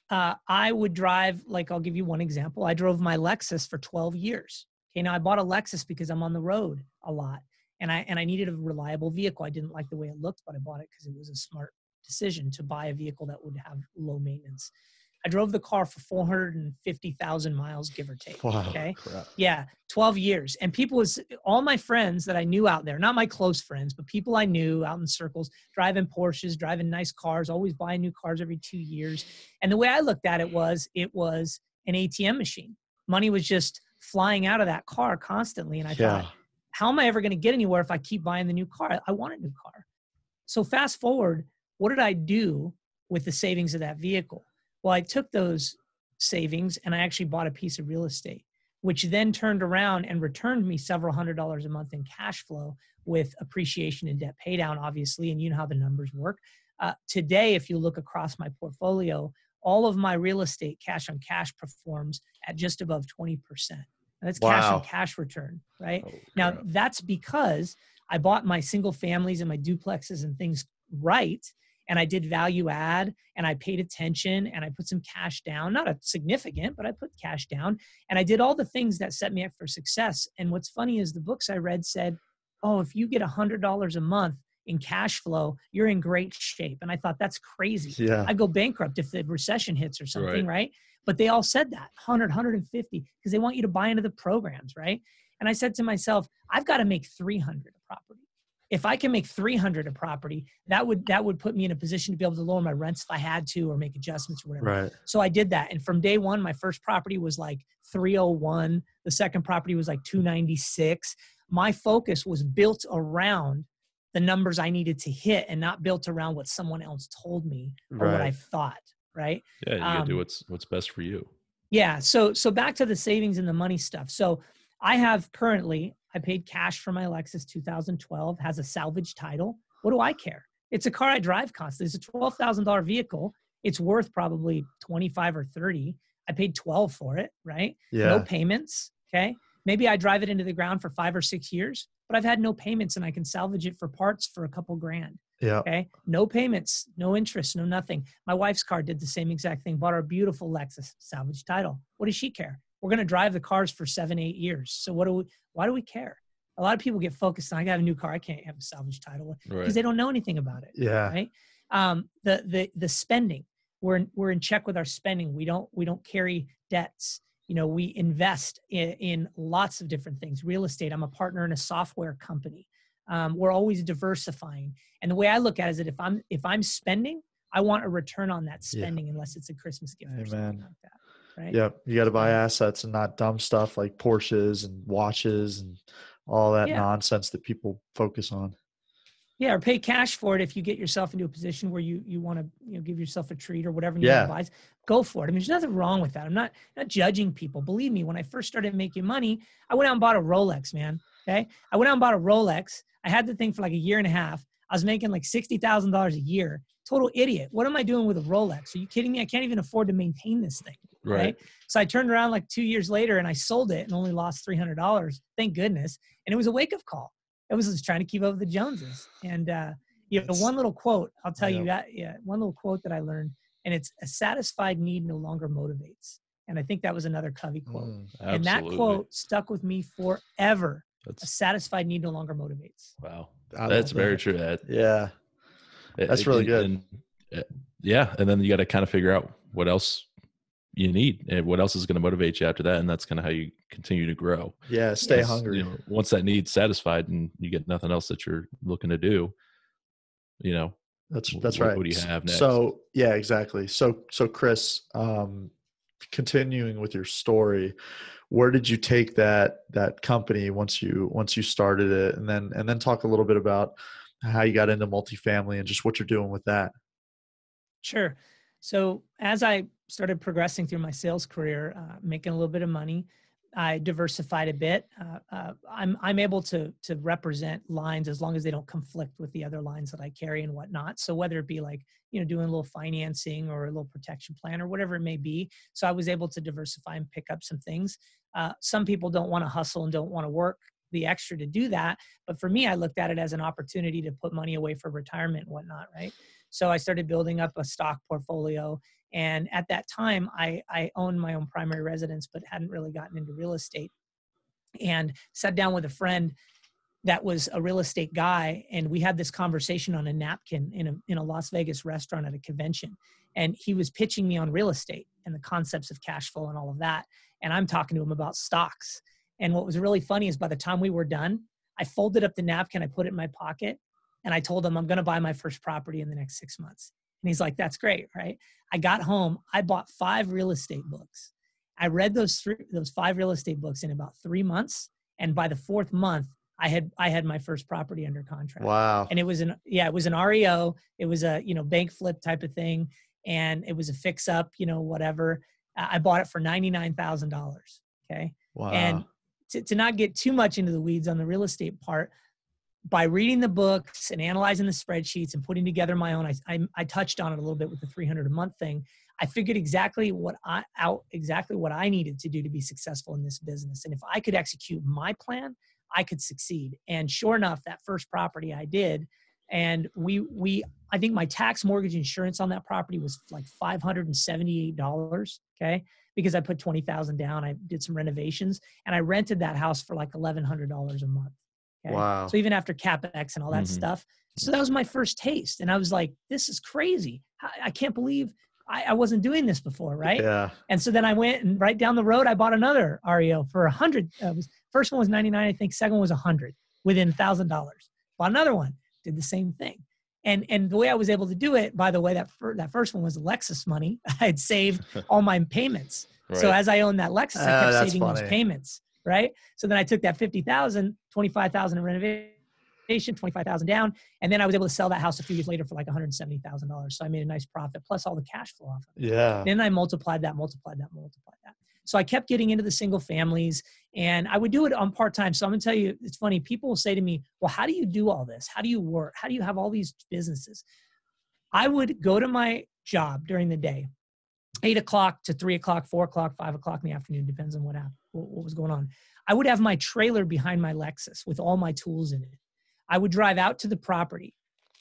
uh, I would drive, like, I'll give you one example. I drove my Lexus for 12 years. Okay. Now I bought a Lexus because I'm on the road a lot and I, and I needed a reliable vehicle. I didn't like the way it looked, but I bought it because it was a smart decision to buy a vehicle that would have low maintenance. I drove the car for 450,000 miles, give or take. Wow. Okay. Crap. Yeah, 12 years. And people was all my friends that I knew out there, not my close friends, but people I knew out in circles, driving Porsches, driving nice cars, always buying new cars every two years. And the way I looked at it was it was an ATM machine. Money was just flying out of that car constantly. And I Yeah. thought, how am I ever going to get anywhere if I keep buying the new car? I want a new car. So fast forward, what did I do with the savings of that vehicle? Well, I took those savings and I actually bought a piece of real estate, which then turned around and returned me several hundred dollars a month in cash flow with appreciation and debt pay down, obviously. And you know how the numbers work. Uh, today, if you look across my portfolio, all of my real estate cash on cash performs at just above 20%. And that's cash on cash return, right? Oh, Now that's because I bought my single families and my duplexes and things right. And I did value add and I paid attention and I put some cash down, not a significant, but I put cash down and I did all the things that set me up for success. And what's funny is the books I read said, oh, if you get a hundred dollars a month in cash flow, you're in great shape. And I thought that's crazy. Yeah. I'd go bankrupt if the recession hits or something, Right. right? But they all said that 100, 150 because they want you to buy into the programs, right? And I said to myself, I've got to make 300 a property. If I can make 300 a property, that would that would put me in a position to be able to lower my rents if I had to or make adjustments or whatever. Right. So I did that. And from day one, my first property was like 301. The second property was like 296. My focus was built around the numbers I needed to hit and not built around what someone else told me or what I thought. Right. Yeah, you gotta do Um, what's what's best for you. Yeah. So so back to the savings and the money stuff. So I have currently I paid cash for my Lexus 2012 has a salvage title. What do I care? It's a car I drive constantly. It's a twelve thousand dollar vehicle. It's worth probably twenty five or thirty. I paid twelve for it. Right. Yeah. No payments. Okay. Maybe I drive it into the ground for five or six years, but I've had no payments and I can salvage it for parts for a couple grand. Yeah. Okay. No payments, no interest, no nothing. My wife's car did the same exact thing, bought her a beautiful Lexus salvage title. What does she care? We're going to drive the cars for seven, eight years. So what do we, why do we care? A lot of people get focused on, I got a new car. I can't have a salvage title because Right. they don't know anything about it. Yeah. Right. Um, the, the, the spending, we're, in, we're in check with our spending. We don't, we don't carry debts. You know, we invest in, in lots of different things. Real estate. I'm a partner in a software company. Um, we're always diversifying. And the way I look at it is that if I'm if I'm spending, I want a return on that Yeah. spending, unless it's a Christmas gift or something like that. Right? Yep. You got to buy assets and not dumb stuff like Porsches and watches and all that Yeah. nonsense that people focus on. Yeah, or pay cash for it if you get yourself into a position where you you want to you know give yourself a treat or whatever you Yeah. buy. Go for it. I mean, there's nothing wrong with that. I'm not not judging people. Believe me, when I first started making money, I went out and bought a Rolex, man. Okay, I went out and bought a Rolex. I had the thing for like a year and a half. I was making like sixty thousand dollars a year. Total idiot. What am I doing with a Rolex? Are you kidding me? I can't even afford to maintain this thing. Right. right? So I turned around like two years later and I sold it and only lost three hundred dollars. Thank goodness. And it was a wake up call. It was just trying to keep up with the Joneses. And uh, you know, That's- one little quote I'll tell you that yeah, one little quote that I learned, and it's a satisfied need no longer motivates. And I think that was another Covey quote. Mm. And that quote stuck with me forever. That's, A satisfied need no longer motivates. wow. I That's love very that. true. That Yeah. That's it- really it- good. and, uh, yeah, and then you got to kind of figure out what else you need and what else is going to motivate you after that, and that's kind of how you continue to grow. Yeah. Stay Because, hungry. You know, once that need's satisfied and you get nothing else that you're looking to do, you know, That's that's what- right. what do you have next? So yeah, exactly. So so Chris, um, continuing with your story, where did you take that that company once you once you started it, and then and then talk a little bit about how you got into multifamily and just what you're doing with that. Sure. So as I started progressing through my sales career, uh, making a little bit of money, I diversified a bit. Uh, uh, I'm I'm able to to represent lines as long as they don't conflict with the other lines that I carry and whatnot. So whether it be like you know doing a little financing or a little protection plan or whatever it may be, so I was able to diversify and pick up some things. Uh, some people don't want to hustle and don't want to work the extra to do that, but for me, I looked at it as an opportunity to put money away for retirement and whatnot, right? So I started building up a stock portfolio. And at that time, I, I owned my own primary residence, but hadn't really gotten into real estate. And sat down with a friend that was a real estate guy, and we had this conversation on a napkin in a, in a Las Vegas restaurant at a convention. And he was pitching me on real estate and the concepts of cash flow and all of that. And I'm talking to him about stocks. And what was really funny is by the time we were done, I folded up the napkin, I put it in my pocket, and I told him I'm going to buy my first property in the next six months. And he's like, "That's great, right?" I got home, I bought five real estate books. I read those three, those five real estate books in about three months, and by the fourth month, I had I had my first property under contract. Wow. And it was an yeah, it was an REO. It was a you know bank flip type of thing, and it was a fix up, you know whatever. I I bought it for ninety nine thousand dollars. Okay, Wow. and to, to not get too much into the weeds on the real estate part by reading the books and analyzing the spreadsheets and putting together my own I, I, I touched on it a little bit with the 300 a month thing i figured exactly what i out exactly what i needed to do to be successful in this business and if i could execute my plan i could succeed and sure enough that first property i did and we we i think my tax mortgage insurance on that property was like $578 okay because I put 20,000 down. I did some renovations and I rented that house for like $1,100 a month. Okay? Wow. So even after CapEx and all that Mhm. stuff. So that was my first taste. And I was like, this is crazy. I, I can't believe I, I wasn't doing this before. Right. Yeah. And so then I went and right down the road, I bought another REO for a hundred. Uh, was, first one was 99. I think second one was a hundred within thousand dollars. Bought another one, did the same thing. And, and the way I was able to do it, by the way, that, fir- that first one was Lexus money. I had saved all my payments. So as I owned that Lexus, I Ah, kept saving those payments, right? So then I took that 50,000, 25,000 in renovation foundation, 25,000 down. And then I was able to sell that house a few years later for like $170,000. So I made a nice profit plus all the cash flow off of it. Yeah. Then I multiplied that, multiplied that, multiplied that. So I kept getting into the single families and I would do it on part time. So I'm gonna tell you, it's funny. People will say to me, Well, how do you do all this? How do you work? How do you have all these businesses? I would go to my job during the day, eight o'clock to three o'clock, four o'clock, five o'clock in the afternoon, depends on what, happened, what was going on. I would have my trailer behind my Lexus with all my tools in it. I would drive out to the property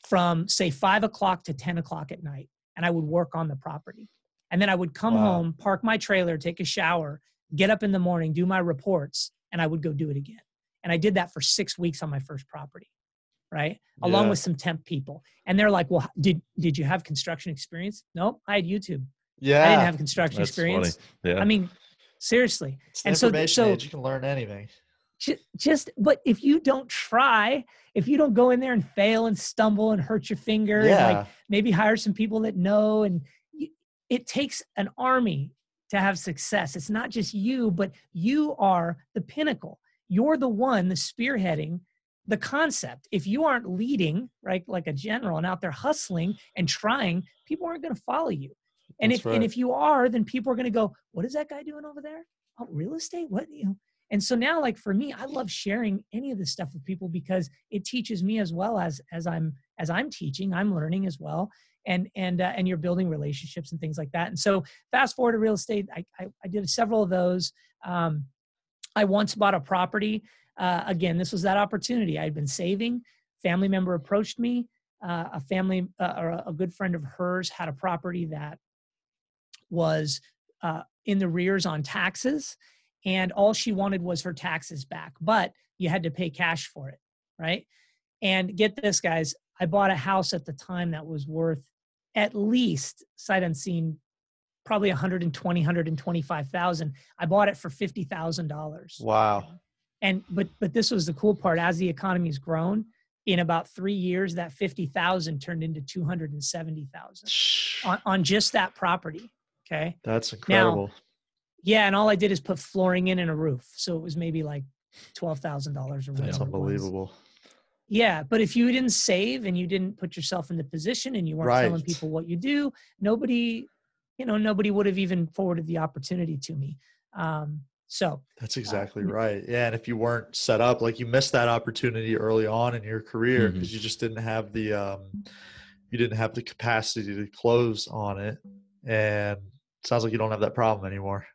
from say five o'clock to 10 o'clock at night, and I would work on the property. And then I would come wow. home, park my trailer, take a shower, get up in the morning, do my reports, and I would go do it again. And I did that for six weeks on my first property, right? Yeah. Along with some temp people. And they're like, well, did, did you have construction experience? No, I had YouTube. Yeah. I didn't have construction That's experience. Funny. Yeah. I mean, seriously. It's and so, so age, you can learn anything. Just, but if you don't try, if you don't go in there and fail and stumble and hurt your finger yeah. and like maybe hire some people that know and it takes an army to have success. It's not just you, but you are the pinnacle. You're the one, the spearheading the concept. If you aren't leading, right, like a general and out there hustling and trying, people aren't going to follow you. And That's if right. and if you are, then people are going to go, "What is that guy doing over there? Oh, real estate? What you know?" And so now, like for me, I love sharing any of this stuff with people because it teaches me as well as as I'm as I'm teaching, I'm learning as well, and and uh, and you're building relationships and things like that. And so, fast forward to real estate, I I, I did several of those. Um, I once bought a property. Uh, again, this was that opportunity. I had been saving. Family member approached me. Uh, a family uh, or a good friend of hers had a property that was uh, in the rears on taxes, and all she wanted was her taxes back. But you had to pay cash for it, right? And get this, guys, I bought a house at the time that was worth at least sight unseen probably 120 125,000 I bought it for $50,000 wow. And but but this was the cool part. As the economy's grown in about 3 years that 50,000 turned into 270,000 on, on just that property okay that's incredible now, yeah and all I did is put flooring in and a roof so it was maybe like $12,000 or whatever that's unbelievable yeah, but if you didn't save and you didn't put yourself in the position and you weren't right. telling people what you do, nobody, you know, nobody would have even forwarded the opportunity to me. Um, so that's uh, exactly uh, right. Yeah, and if you weren't set up, like you missed that opportunity early on in your career because mm-hmm. you just didn't have the, um, you didn't have the capacity to close on it, and sounds like you don't have that problem anymore.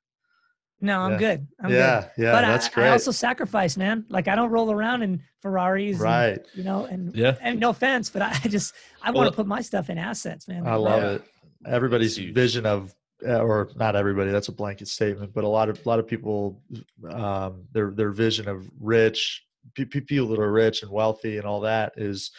No, I'm yeah. good. I'm yeah, good. yeah, but that's I, great. I also sacrifice, man. Like I don't roll around in Ferraris, right? And, you know, and yeah. And no offense, but I just I well, want to put my stuff in assets, man. I love yeah. it. Everybody's vision of, uh, or not everybody. That's a blanket statement, but a lot of a lot of people, um, their their vision of rich people that are rich and wealthy and all that is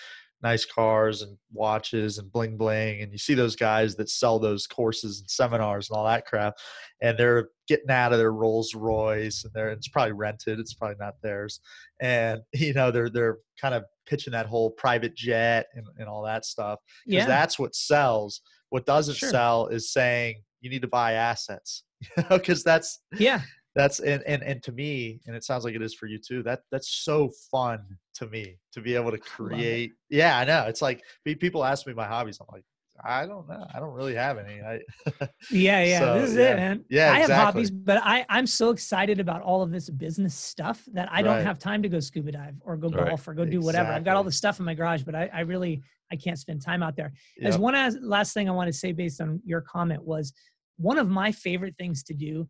nice cars and watches and bling bling and you see those guys that sell those courses and seminars and all that crap and they're getting out of their Rolls Royce and they're it's probably rented it's probably not theirs and you know they're they're kind of pitching that whole private jet and, and all that stuff because yeah. that's what sells what doesn't sure. sell is saying you need to buy assets because that's yeah that's and, and and to me and it sounds like it is for you too that that's so fun to me to be able to create yeah i know it's like people ask me my hobbies i'm like i don't know i don't really have any I, yeah yeah so, this is yeah. it man yeah i exactly. have hobbies but i i'm so excited about all of this business stuff that i don't right. have time to go scuba dive or go right. golf or go do whatever i've got all the stuff in my garage but i, I really i can't spend time out there yep. as one last thing i want to say based on your comment was one of my favorite things to do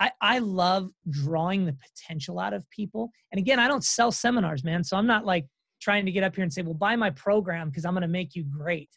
I, I love drawing the potential out of people. And again, I don't sell seminars, man. So I'm not like trying to get up here and say, well, buy my program because I'm going to make you great.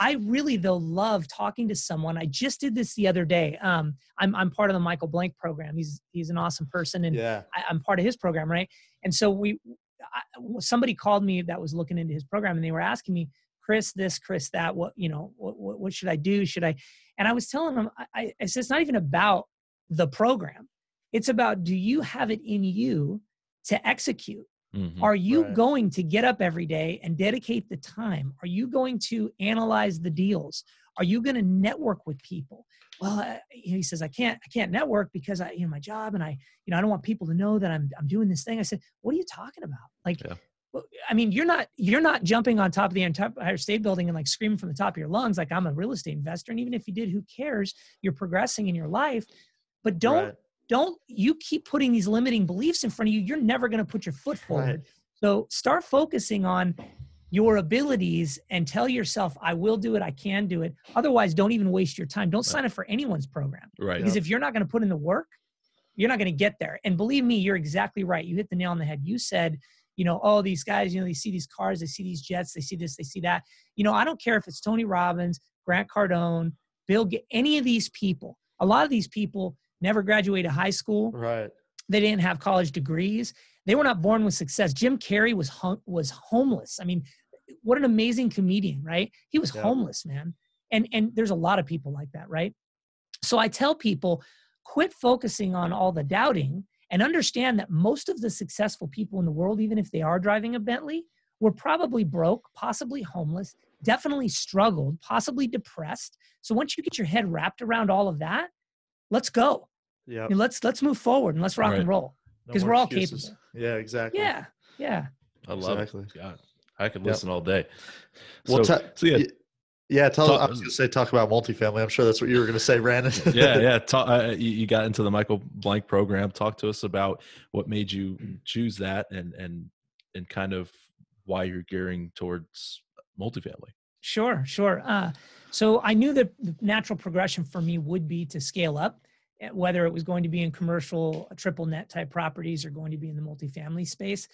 I really though love talking to someone. I just did this the other day. Um, I'm I'm part of the Michael Blank program. He's he's an awesome person, and yeah. I, am part of his program, right? And so we, I, somebody called me that was looking into his program, and they were asking me, Chris, this, Chris, that. What you know, what what, what should I do? Should I? And I was telling them, I, I said it's not even about the program. It's about do you have it in you to execute? Mm-hmm, Are you right. going to get up every day and dedicate the time? Are you going to analyze the deals? Are you going to network with people? Well, uh, he says I can't. I can't network because I, you know, my job, and I, you know, I don't want people to know that I'm I'm doing this thing. I said, what are you talking about? Like, yeah. I mean, you're not you're not jumping on top of the Empire State Building and like screaming from the top of your lungs like I'm a real estate investor. And even if you did, who cares? You're progressing in your life, but don't right. don't you keep putting these limiting beliefs in front of you. You're never going to put your foot forward. Right. So start focusing on your abilities and tell yourself, I will do it, I can do it. Otherwise, don't even waste your time. Don't sign up for anyone's program. Right. Because if you're not going to put in the work, you're not going to get there. And believe me, you're exactly right. You hit the nail on the head. You said, you know, oh, these guys, you know, they see these cars, they see these jets, they see this, they see that. You know, I don't care if it's Tony Robbins, Grant Cardone, Bill, get any of these people. A lot of these people never graduated high school. Right. They didn't have college degrees. They were not born with success. Jim Carrey was hum- was homeless. I mean, what an amazing comedian, right? He was yeah. homeless, man. And and there's a lot of people like that, right? So I tell people, quit focusing on all the doubting and understand that most of the successful people in the world, even if they are driving a Bentley, were probably broke, possibly homeless, definitely struggled, possibly depressed. So once you get your head wrapped around all of that, let's go. Yeah. Let's let's move forward and let's rock right. and roll because no we're all excuses. capable. Yeah, exactly. Yeah, yeah. I love exactly. it. God, I could listen yep. all day. Well, so, so yeah. Yeah, tell. Talk, I was going to say talk about multifamily. I'm sure that's what you were going to say, Brandon. yeah, yeah. Talk, uh, you got into the Michael Blank program. Talk to us about what made you choose that, and and and kind of why you're gearing towards multifamily. Sure, sure. Uh, so I knew that the natural progression for me would be to scale up, whether it was going to be in commercial triple net type properties or going to be in the multifamily space,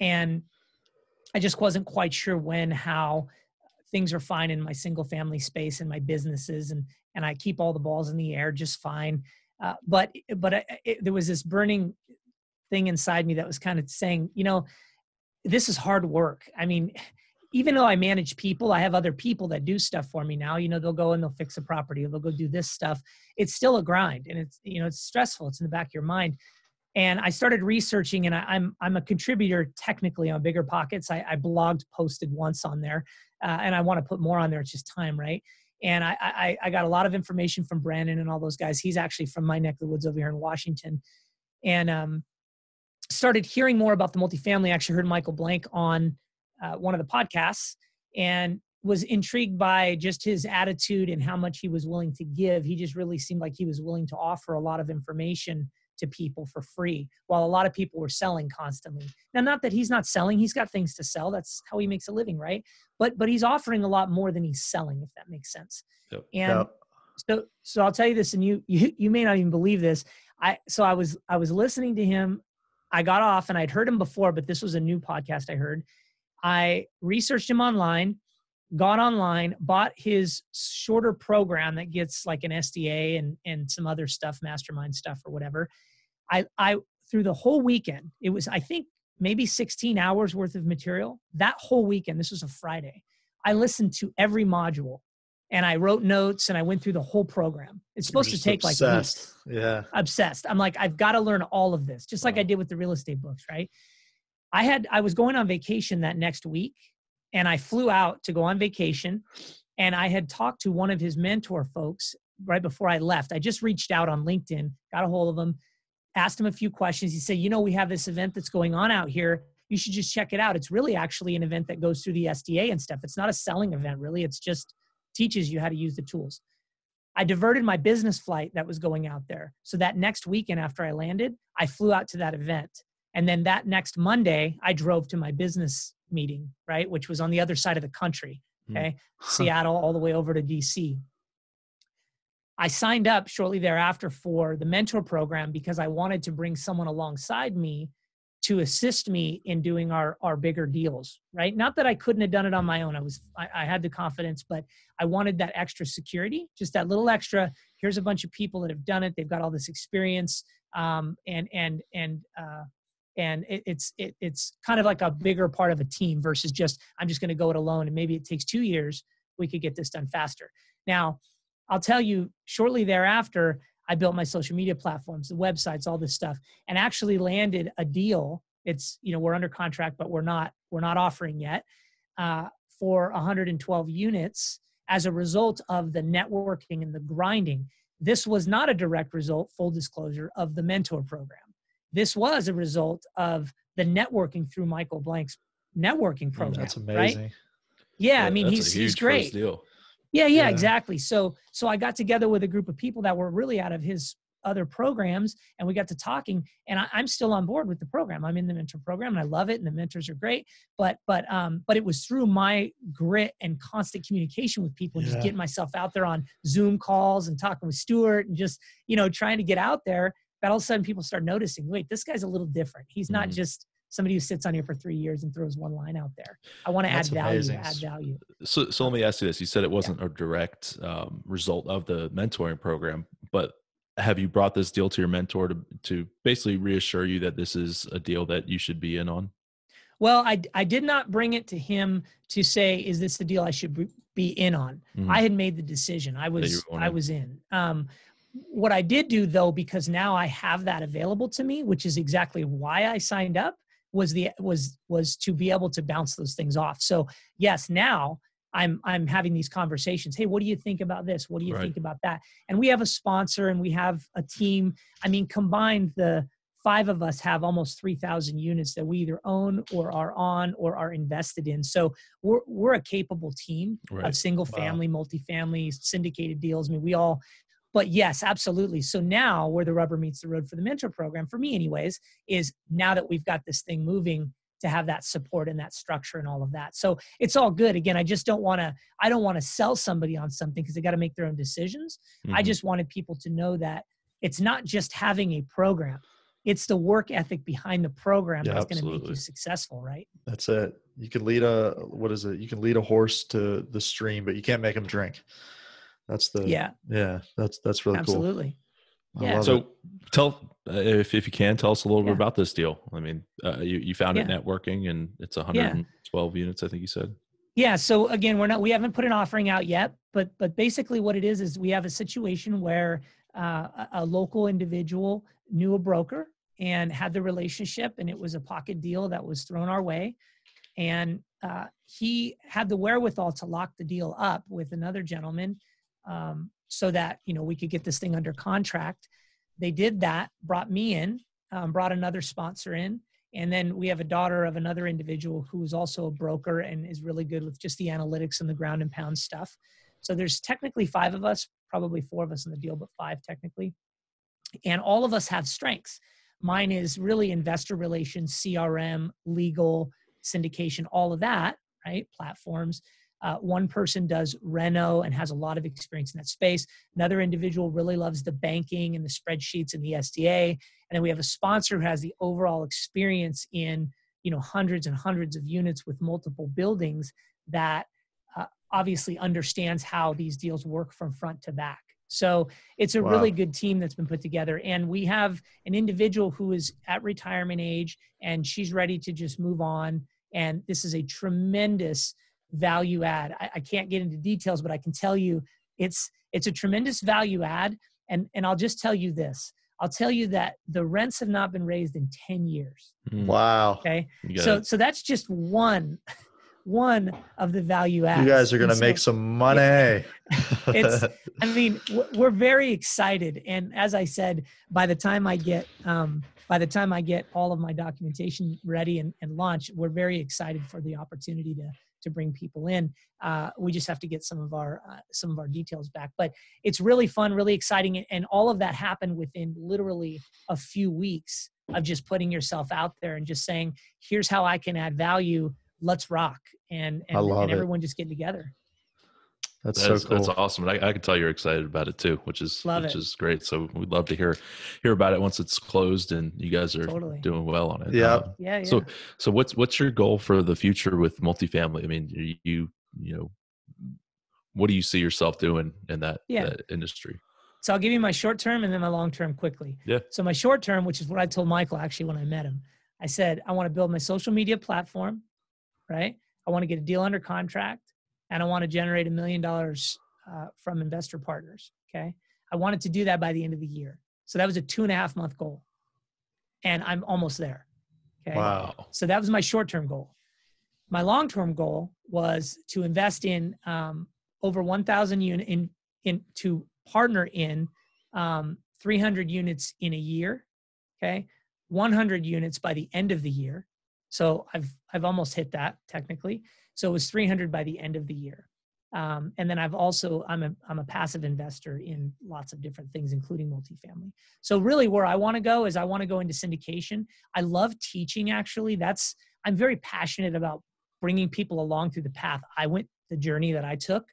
and I just wasn't quite sure when, how things are fine in my single family space and my businesses and and I keep all the balls in the air just fine. Uh, but but I, it, there was this burning thing inside me that was kind of saying, you know, this is hard work. I mean, even though I manage people, I have other people that do stuff for me now. You know, they'll go and they'll fix a property, they'll go do this stuff. It's still a grind, and it's you know it's stressful. It's in the back of your mind. And I started researching, and I, am I'm, I'm a contributor technically on BiggerPockets. I, I blogged, posted once on there, uh, and I want to put more on there. It's just time, right? And I, I, I got a lot of information from Brandon and all those guys. He's actually from my neck of the woods over here in Washington, and um, started hearing more about the multifamily. I actually heard Michael Blank on uh, one of the podcasts, and was intrigued by just his attitude and how much he was willing to give. He just really seemed like he was willing to offer a lot of information to people for free while a lot of people were selling constantly. Now not that he's not selling he's got things to sell. That's how he makes a living right? But but he's offering a lot more than he's selling if that makes sense. Yep. and yep. so so i'll tell you this and you, you you may not even believe this. I so i was i was listening to him. I got off and i'd heard him before but this was a new podcast i heard i researched him online got online, bought his shorter program that gets like an SDA and and some other stuff, mastermind stuff or whatever. I I through the whole weekend, it was I think maybe 16 hours worth of material. That whole weekend, this was a Friday. I listened to every module and I wrote notes and I went through the whole program. It's supposed to take obsessed. like weeks. Yeah. Obsessed. I'm like, I've got to learn all of this, just like wow. I did with the real estate books, right? I had I was going on vacation that next week and I flew out to go on vacation. And I had talked to one of his mentor folks right before I left. I just reached out on LinkedIn, got a hold of him, asked him a few questions. He said, You know, we have this event that's going on out here. You should just check it out. It's really actually an event that goes through the SDA and stuff. It's not a selling event, really. It's just teaches you how to use the tools. I diverted my business flight that was going out there. So that next weekend after I landed, I flew out to that event. And then that next Monday, I drove to my business meeting, right? Which was on the other side of the country, hmm. okay? Mm. Seattle all the way over to DC. I signed up shortly thereafter for the mentor program because I wanted to bring someone alongside me to assist me in doing our our bigger deals right not that i couldn't have done it on my own i was I, I, had the confidence but i wanted that extra security just that little extra here's a bunch of people that have done it they've got all this experience um, and and and uh, and it, it's it, it's kind of like a bigger part of a team versus just i'm just going to go it alone and maybe it takes two years we could get this done faster. Now i'll tell you shortly thereafter i built my social media platforms the websites all this stuff and actually landed a deal. It's you know we're under contract but we're not we're not offering yet uh, for 112 units as a result of the networking and the grinding. This was not a direct result full disclosure of the mentor program this was a result of the networking through Michael Blank's networking program. That's Right? amazing. Yeah, I mean that's a he's he's great. first deal. Yeah, yeah, Yeah. exactly. So so I got together with a group of people that were really out of his other programs and we got to talking and I, I'm still on board with the program. I'm in the mentor program and I love it and the mentors are great. But but um but it was through my grit and constant communication with people and Yeah. just getting myself out there on Zoom calls and talking with Stuart and just, you know, trying to get out there that all of a sudden people start noticing, wait, this guy's a little different. He's not Mhm. just somebody who sits on here for three years and throws one line out there. I want to add value, add value. So, so let me ask you this: You said it wasn't a direct um, result of the mentoring program, but have you brought this deal to your mentor to to basically reassure you that this is a deal that you should be in on? Well, I, I did not bring it to him to say, is this the deal I should be- in on? Mhm. I had made the decision. I was I in. was in. Um, what I did do though, because now I have that available to me, which is exactly why I signed up, was the was was to be able to bounce those things off. So yes, now I'm I'm having these conversations. Hey, what do you think about this? What do you Right. think about that? And we have a sponsor and we have a team. I mean, combined the five of us have almost 3000 units that we either own or are on or are invested in so we're, we're a capable team Right. of single family multifamily syndicated deals i mean we all but yes absolutely so now where the rubber meets the road for the mentor program for me anyways is now that we've got this thing moving to have that support and that structure and all of that so it's all good again i just don't want to i don't want to sell somebody on something because they got to make their own decisions I Mhm. just wanted people to know that it's not just having a program. It's the work ethic behind the program Yeah, that's going to make you successful, right? That's it. You can lead a what is it? You can lead a horse to the stream, but you can't make him drink. That's the Yeah, yeah. That's that's really absolutely. cool. I Yeah. So it. tell uh, if if you can tell us a little Yeah. bit about this deal. I mean, uh, you you found it networking, and it's 112 units. I think you said. Yeah. So again, we're not we haven't put an offering out yet, but but basically what it is is we have a situation where uh, a, a local individual knew a broker and had the relationship, and it was a pocket deal that was thrown our way, and uh, he had the wherewithal to lock the deal up with another gentleman, um, so that you know we could get this thing under contract. They did that, brought me in, um, brought another sponsor in, and then we have a daughter of another individual who is also a broker and is really good with just the analytics and the ground and pound stuff. So there's technically five of us, probably four of us in the deal, but five technically. And all of us have strengths. Mine is really investor relations, CRM, legal, syndication, all of that, right? Platforms. Uh, one person does Reno and has a lot of experience in that space. Another individual really loves the banking and the spreadsheets and the SDA. And then we have a sponsor who has the overall experience in you know hundreds and hundreds of units with multiple buildings that uh, obviously understands how these deals work from front to back. So it's a Wow. really good team that's been put together. And we have an individual who is at retirement age and she's ready to just move on. And this is a tremendous value add. I, I can't get into details, but I can tell you it's it's a tremendous value add. And and I'll just tell you this. I'll tell you that the rents have not been raised in 10 years. Mm, Wow. Okay. So gotta- so that's just one one of the value adds. You guys are gonna make some money. It's- I mean, we're- we're very excited, and as I said, by the time I get um, by the time I get all of my documentation ready and, and launch, we're very excited for the opportunity to to bring people in. Uh, we just have to get some of our uh, some of our details back, but it's really fun, really exciting, and- all of that happened within literally a few weeks of just putting yourself out there and just saying, "Here's how I can add value. Let's rock!" And and, I love and everyone just getting together. That's That's, so cool. that's awesome. And I, I can tell you're excited about it too, which is Love which it. is great. So we'd love to hear hear about it once it's closed and you guys are Totally. doing well on it. Yeah. Um, Yeah, yeah. So so what's what's your goal for the future with multifamily? I mean, you you, you know, what do you see yourself doing in that, Yeah. that industry? So I'll give you my short term and then my long term quickly. Yeah. So my short term, which is what I told Michael actually when I met him, I said I want to build my social media platform, right? I want to get a deal under contract, and I want to generate a million dollars uh, from investor partners. Okay. I wanted to do that by the end of the year. So that was a two and a half month goal, and I'm almost there. Okay. Wow. So that was my short term goal. My long term goal was to invest in um, over 1,000 units in in to partner in um, 300 units in a year. Okay, 100 units by the end of the year. So I've I've almost hit that technically. So it was 300 by the end of the year. Um, and then I've also I'm a I'm a passive investor in lots of different things, including multifamily. So really, where I want to go is I want to go into syndication. I love teaching. Actually, that's I'm very passionate about bringing people along through the path I went, the journey that I took.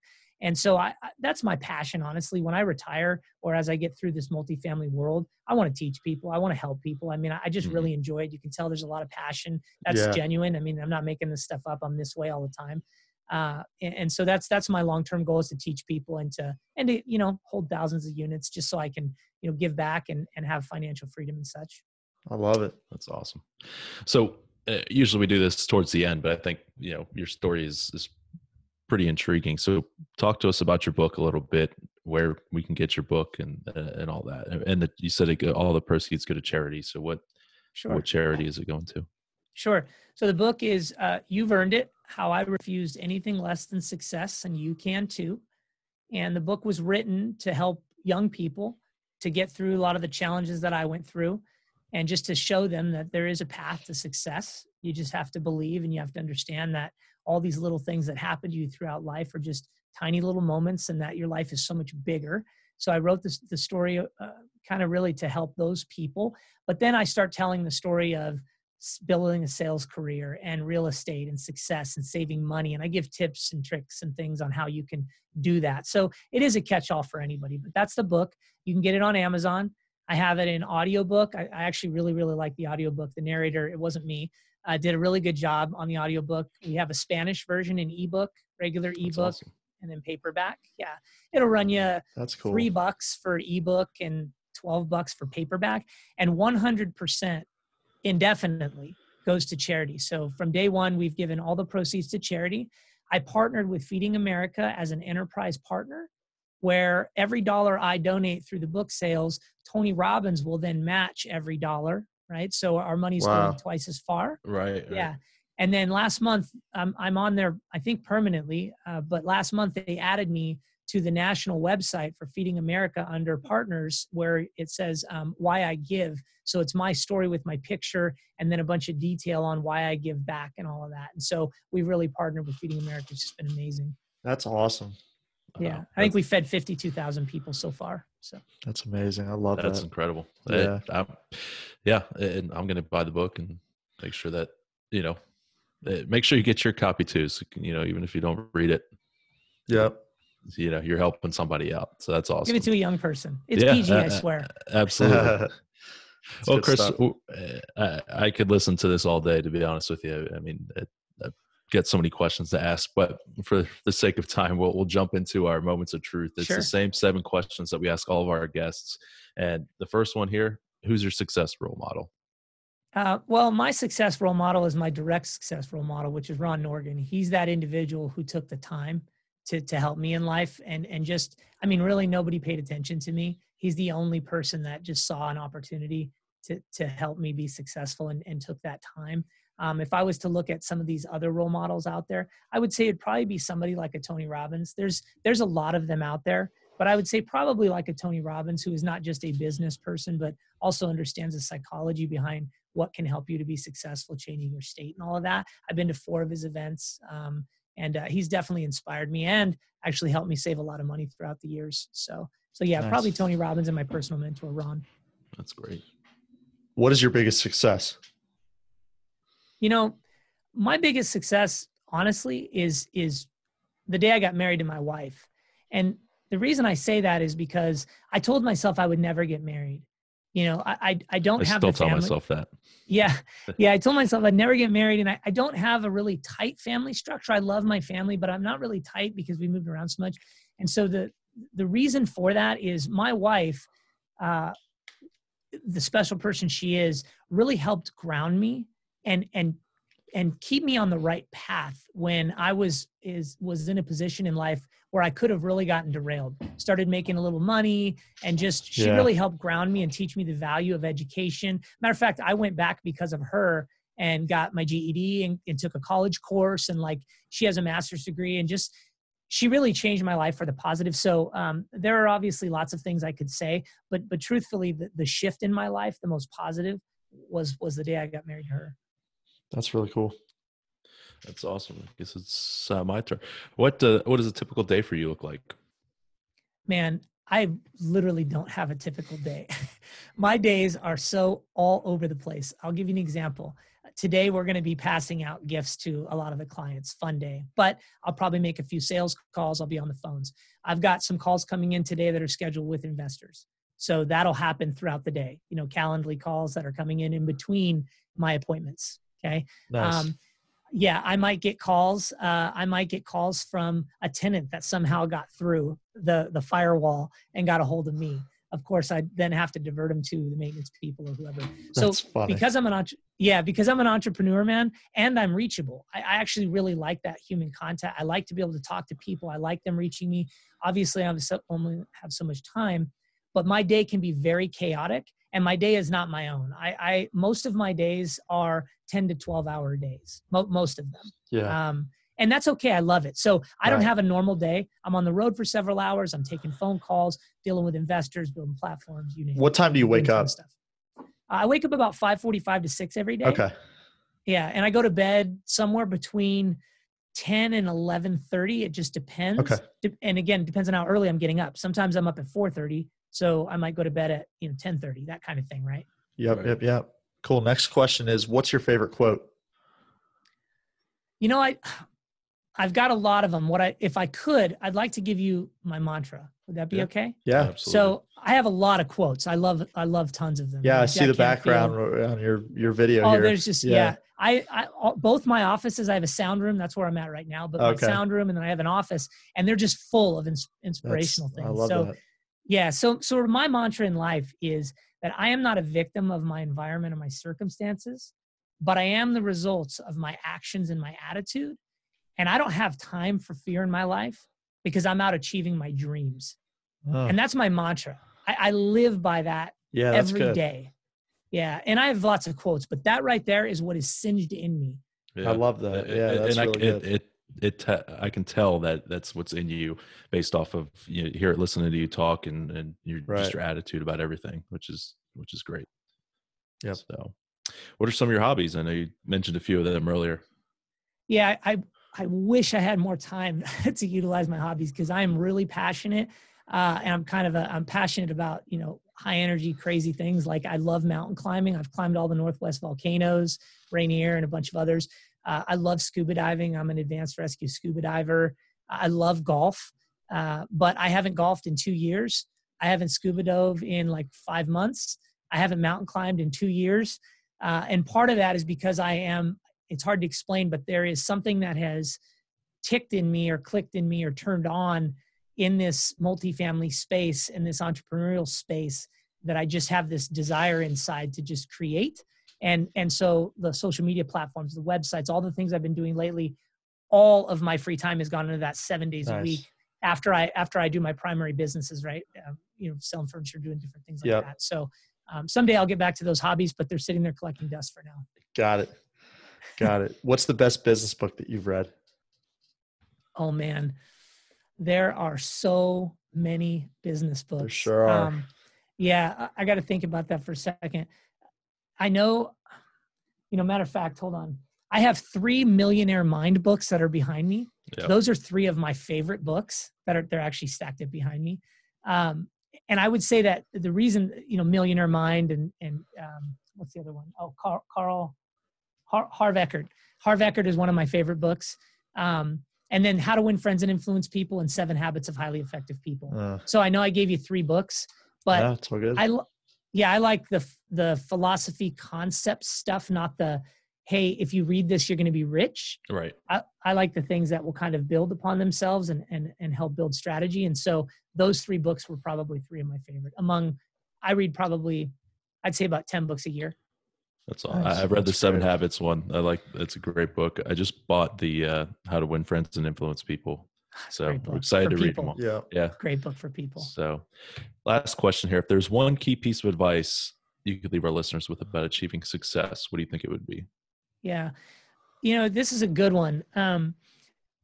And so I, that's my passion, honestly. When I retire or as I get through this multifamily world, I want to teach people. I want to help people. I mean, I just mm-hmm. really enjoy it. You can tell there's a lot of passion. That's yeah. genuine. I mean, I'm not making this stuff up. I'm this way all the time. Uh, and, and, so that's that's my long-term goal is to teach people and to and to you know hold thousands of units just so I can you know give back and and have financial freedom and such. I love it. That's awesome. So uh, usually we do this towards the end, but I think you know your story is is pretty intriguing. So talk to us about your book a little bit, where we can get your book and uh, and all that. And that you said it, all the proceeds go to charity. So what sure. what charity is it going to? Sure. So the book is uh, "You've Earned It: How I Refused Anything Less Than Success, and You Can Too." And the book was written to help young people to get through a lot of the challenges that I went through and just to show them that there is a path to success. You just have to believe and you have to understand that all these little things that happen to you throughout life are just tiny little moments and that your life is so much bigger. So I wrote this the story uh, kind of really to help those people. But then I start telling the story of building a sales career and real estate and success and saving money and i give tips and tricks and things on how you can do that so it is a catch-all for anybody but that's the book you can get it on amazon I have it in audiobook. I, I actually really, really like the audiobook. The narrator, it wasn't me, uh, did a really good job on the audiobook. We have a Spanish version in ebook, regular ebook, awesome. and then paperback. Yeah. It'll run you That's cool. three bucks for ebook and 12 bucks for paperback. And 100% indefinitely goes to charity. So from day one, we've given all the proceeds to charity. I partnered with Feeding America as an enterprise partner where every dollar I donate through the book sales, Tony Robbins will then match every dollar, right? So our money's wow. going twice as far. Right. Yeah. Right. And then last month, um, I'm on there, I think permanently, uh, but last month they added me to the national website for Feeding America under partners, where it says um, why I give. So it's my story with my picture and then a bunch of detail on why I give back and all of that. And so we've really partnered with Feeding America. It's just been amazing. That's awesome. Yeah, I think we fed fifty-two thousand people so far. So that's amazing. I love that's that. That's incredible. Yeah, I, yeah, and I'm going to buy the book and make sure that you know, eh, make sure you get your copy too. So you know, even if you don't read it. Yep. You know, you're helping somebody out, so that's awesome. Give it to a young person. It's yeah, PG, uh, I swear. Absolutely. well, Chris, eh, I, I, could listen to this all day. To be honest with you, I mean, it, get so many questions to ask, but for the sake of time, we'll, we'll jump into our moments of truth. It's sure. the same seven questions that we ask all of our guests. And the first one here who's your success role model? Uh, well, my success role model is my direct success role model, which is Ron Norgan. He's that individual who took the time to to help me in life, and and just, I mean, really nobody paid attention to me. He's the only person that just saw an opportunity to to help me be successful and, and took that time. Um, if I was to look at some of these other role models out there, I would say it'd probably be somebody like a Tony Robbins. There's there's a lot of them out there, but I would say probably like a Tony Robbins, who is not just a business person, but also understands the psychology behind what can help you to be successful, changing your state and all of that. I've been to four of his events, um, and uh, he's definitely inspired me and actually helped me save a lot of money throughout the years. So, so yeah, nice. probably Tony Robbins and my personal mentor, Ron. That's great. What is your biggest success? You know my biggest success honestly is is the day i got married to my wife. And the reason i say that is because i told myself i would never get married. You know i i, I don't have. I have still tell myself that. Yeah. Yeah i told myself i'd never get married and I, I don't have a really tight family structure. I love my family but i'm not really tight because we moved around so much. And so the the reason for that is my wife uh the special person she is really helped ground me and and and keep me on the right path when I was is was in a position in life where I could have really gotten derailed. Started making a little money and just she yeah. really helped ground me and teach me the value of education. Matter of fact, I went back because of her and got my GED and, and took a college course and like she has a master's degree and just she really changed my life for the positive. So um, there are obviously lots of things I could say, but but truthfully, the, the shift in my life, the most positive, was was the day I got married to her. That's really cool. That's awesome. I guess it's uh, my turn. What uh, what does a typical day for you look like? Man, I literally don't have a typical day. my days are so all over the place. I'll give you an example. Today we're going to be passing out gifts to a lot of the clients. Fun day, but I'll probably make a few sales calls. I'll be on the phones. I've got some calls coming in today that are scheduled with investors. So that'll happen throughout the day. You know, Calendly calls that are coming in in between my appointments. Okay. Nice. Um, yeah, I might get calls. Uh, I might get calls from a tenant that somehow got through the the firewall and got a hold of me. Of course, I then have to divert them to the maintenance people or whoever. So That's funny. because I'm an entre- yeah, because I'm an entrepreneur, man, and I'm reachable. I, I actually really like that human contact. I like to be able to talk to people. I like them reaching me. Obviously, I so, only have so much time, but my day can be very chaotic and my day is not my own i, I most of my days are 10 to 12 hour days mo- most of them yeah. um, and that's okay i love it so i don't have a normal day i'm on the road for several hours i'm taking phone calls dealing with investors building platforms you name What it, time do you wake up? stuff. i wake up about 5.45 to 6 every day Okay. yeah and i go to bed somewhere between 10 and 11.30 it just depends Okay. Dep- and again depends on how early i'm getting up sometimes i'm up at 4.30 so i might go to bed at you know 10.30 that kind of thing right Yep. Right. Yep. Yep. Cool. Next question is what's your favorite quote? you know i i've got a lot of them what i if i could i'd like to give you my mantra would that be Yeah. okay Yeah. Absolutely. so i have a lot of quotes i love i love tons of them Yeah. I see Jack the Canfield. background on your your video Oh, here. there's just Yeah. yeah. I, I both my offices. I have a sound room. That's where I'm at right now. But Okay. my sound room, and then I have an office, and they're just full of ins- That's- inspirational I things. love so that. yeah. So so my mantra in life is that I am not a victim of my environment or my circumstances, but I am the results of my actions and my attitude. And I don't have time for fear in my life because I'm out achieving my dreams. Oh, And that's my mantra. I, I live by that yeah. That's every good. day. Yeah. And I have lots of quotes, but that right there is what is singed in me. Yeah. I love that. Yeah. and That's I, really it, good. it it te- I can tell that that's what's in you based off of you know, hear it listening to you talk and and your Right. just your attitude about everything, which is which is great. Yeah. So, what are some of your hobbies? I know you mentioned a few of them earlier. Yeah. I, I wish I had more time to utilize my hobbies because I am really passionate. Uh, and I'm kind of a, I'm passionate about, you know, high energy, crazy things. Like I love mountain climbing. I've climbed all the Northwest volcanoes, Rainier and a bunch of others. Uh, I love scuba diving. I'm an advanced rescue scuba diver. I love golf, uh, but I haven't golfed in two years. I haven't scuba dove in like five months. I haven't mountain climbed in two years. Uh, and part of that is because I am, it's hard to explain, but there is something that has ticked in me or clicked in me or turned on in this multifamily space, in this entrepreneurial space, that I just have this desire inside to just create. And, and so the social media platforms, the websites, all the things I've been doing lately, all of my free time has gone into that seven days a week after I after I do my primary businesses, right? Um, you know, selling furniture, doing different things like Yep. that. So um, someday I'll get back to those hobbies, but they're sitting there collecting dust for now. Got it. Got it. What's the best business book that you've read? Oh man, there are so many business books. Um, sure are. yeah, I, I got to think about that for a second. I know, you know, matter of fact, hold on. I have three Millionaire Mind books that are behind me. Yep. Those are three of my favorite books that are they're actually stacked up behind me. Um, and I would say that the reason, you know, Millionaire Mind and and um, what's the other one? Oh, Carl, Carl Har, Harv Eckert. Harv Eckert is one of my favorite books. Um, and then How to Win Friends and Influence People and Seven Habits of Highly Effective People. Uh, So I know I gave you three books, but yeah, it's all good. I, yeah, I like the the philosophy concept stuff, not the hey, if you read this, you're going to be rich. Right. I, I like the things that will kind of build upon themselves and and and help build strategy. And so those three books were probably three of my favorite. Among, I read probably, I'd say about ten books a year. That's all. Nice. I, I've read the Seven great. Habits one. I like. It's a great book. I just bought the uh, How to Win Friends and Influence People. So Great we're excited for to read people. them all. yeah. Yeah. Great book for people. So, last question here: If there's one key piece of advice you could leave our listeners with about achieving success, what do you think it would be? Yeah. You know, this is a good one. Um,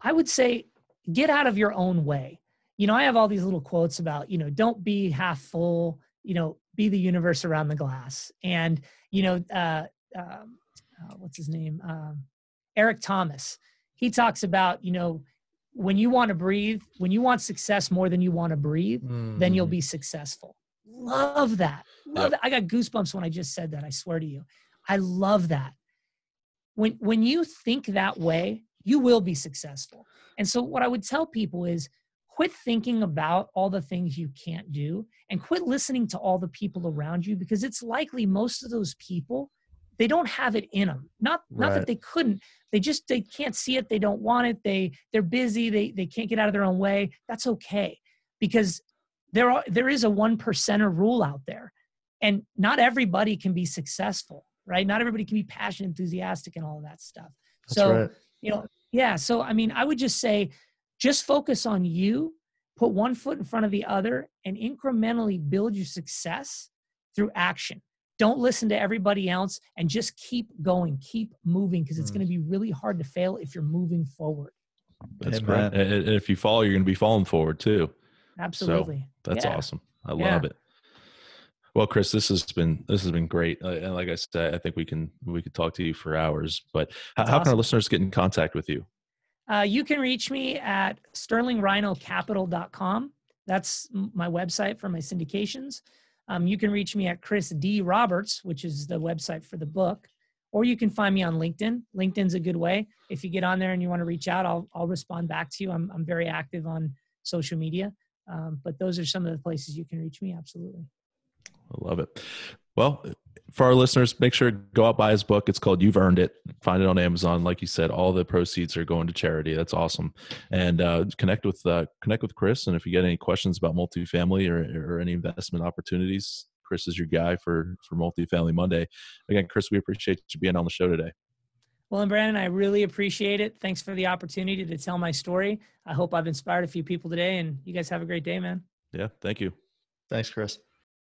I would say get out of your own way. You know, I have all these little quotes about, you know, don't be half full, you know, be the universe around the glass. And, you know, uh, um, uh, what's his name? Um, Eric Thomas. He talks about, you know, when you want to breathe, when you want success more than you want to breathe, mm-hmm. then you'll mm-hmm. be successful. Love that. Love yep. that. I got goosebumps when I just said that. I swear to you. I love that. When when you think that way, you will be successful. And so what I would tell people is quit thinking about all the things you can't do and quit listening to all the people around you because it's likely most of those people they don't have it in them not not right. that they couldn't. They just they can't see it. They don't want it. They they're busy. They they can't get out of their own way. That's okay because there are there is a one percenter rule out there and not everybody can be successful right? Not everybody can be passionate enthusiastic and all of that stuff. That's so right. you know yeah so i mean i would just say just focus on you put one foot in front of the other and incrementally build your success through action. Don't listen to everybody else and just keep going keep moving because it's mm. going to be really hard to fail if you're moving forward. That's great. and if you fall you're going to be falling forward too. Absolutely. so that's yeah. awesome. I yeah. love it. Well chris this has been this has been great. Uh, and like i said i think we can we could talk to you for hours but how, how can our listeners get in contact with you uh, you can reach me at sterlingrhinocapital.com that's my website for my syndications um, you can reach me at Chris D. Roberts, which is the website for the book, or you can find me on LinkedIn. LinkedIn's a good way. If you get on there and you want to reach out, I'll, I'll respond back to you. I'm, I'm very active on social media, um, but those are some of the places you can reach me. Absolutely. I love it. Well, for our listeners, make sure to go out buy his book. It's called "You've Earned It." Find it on Amazon. Like you said, all the proceeds are going to charity. That's awesome. And uh, connect with uh, connect with Chris. And if you get any questions about multifamily or, or any investment opportunities, Chris is your guy for for Multifamily Monday. Again, Chris, we appreciate you being on the show today. Well, and Brandon, I really appreciate it. Thanks for the opportunity to tell my story. I hope I've inspired a few people today, and you guys have a great day, man. Yeah, thank you. Thanks, Chris.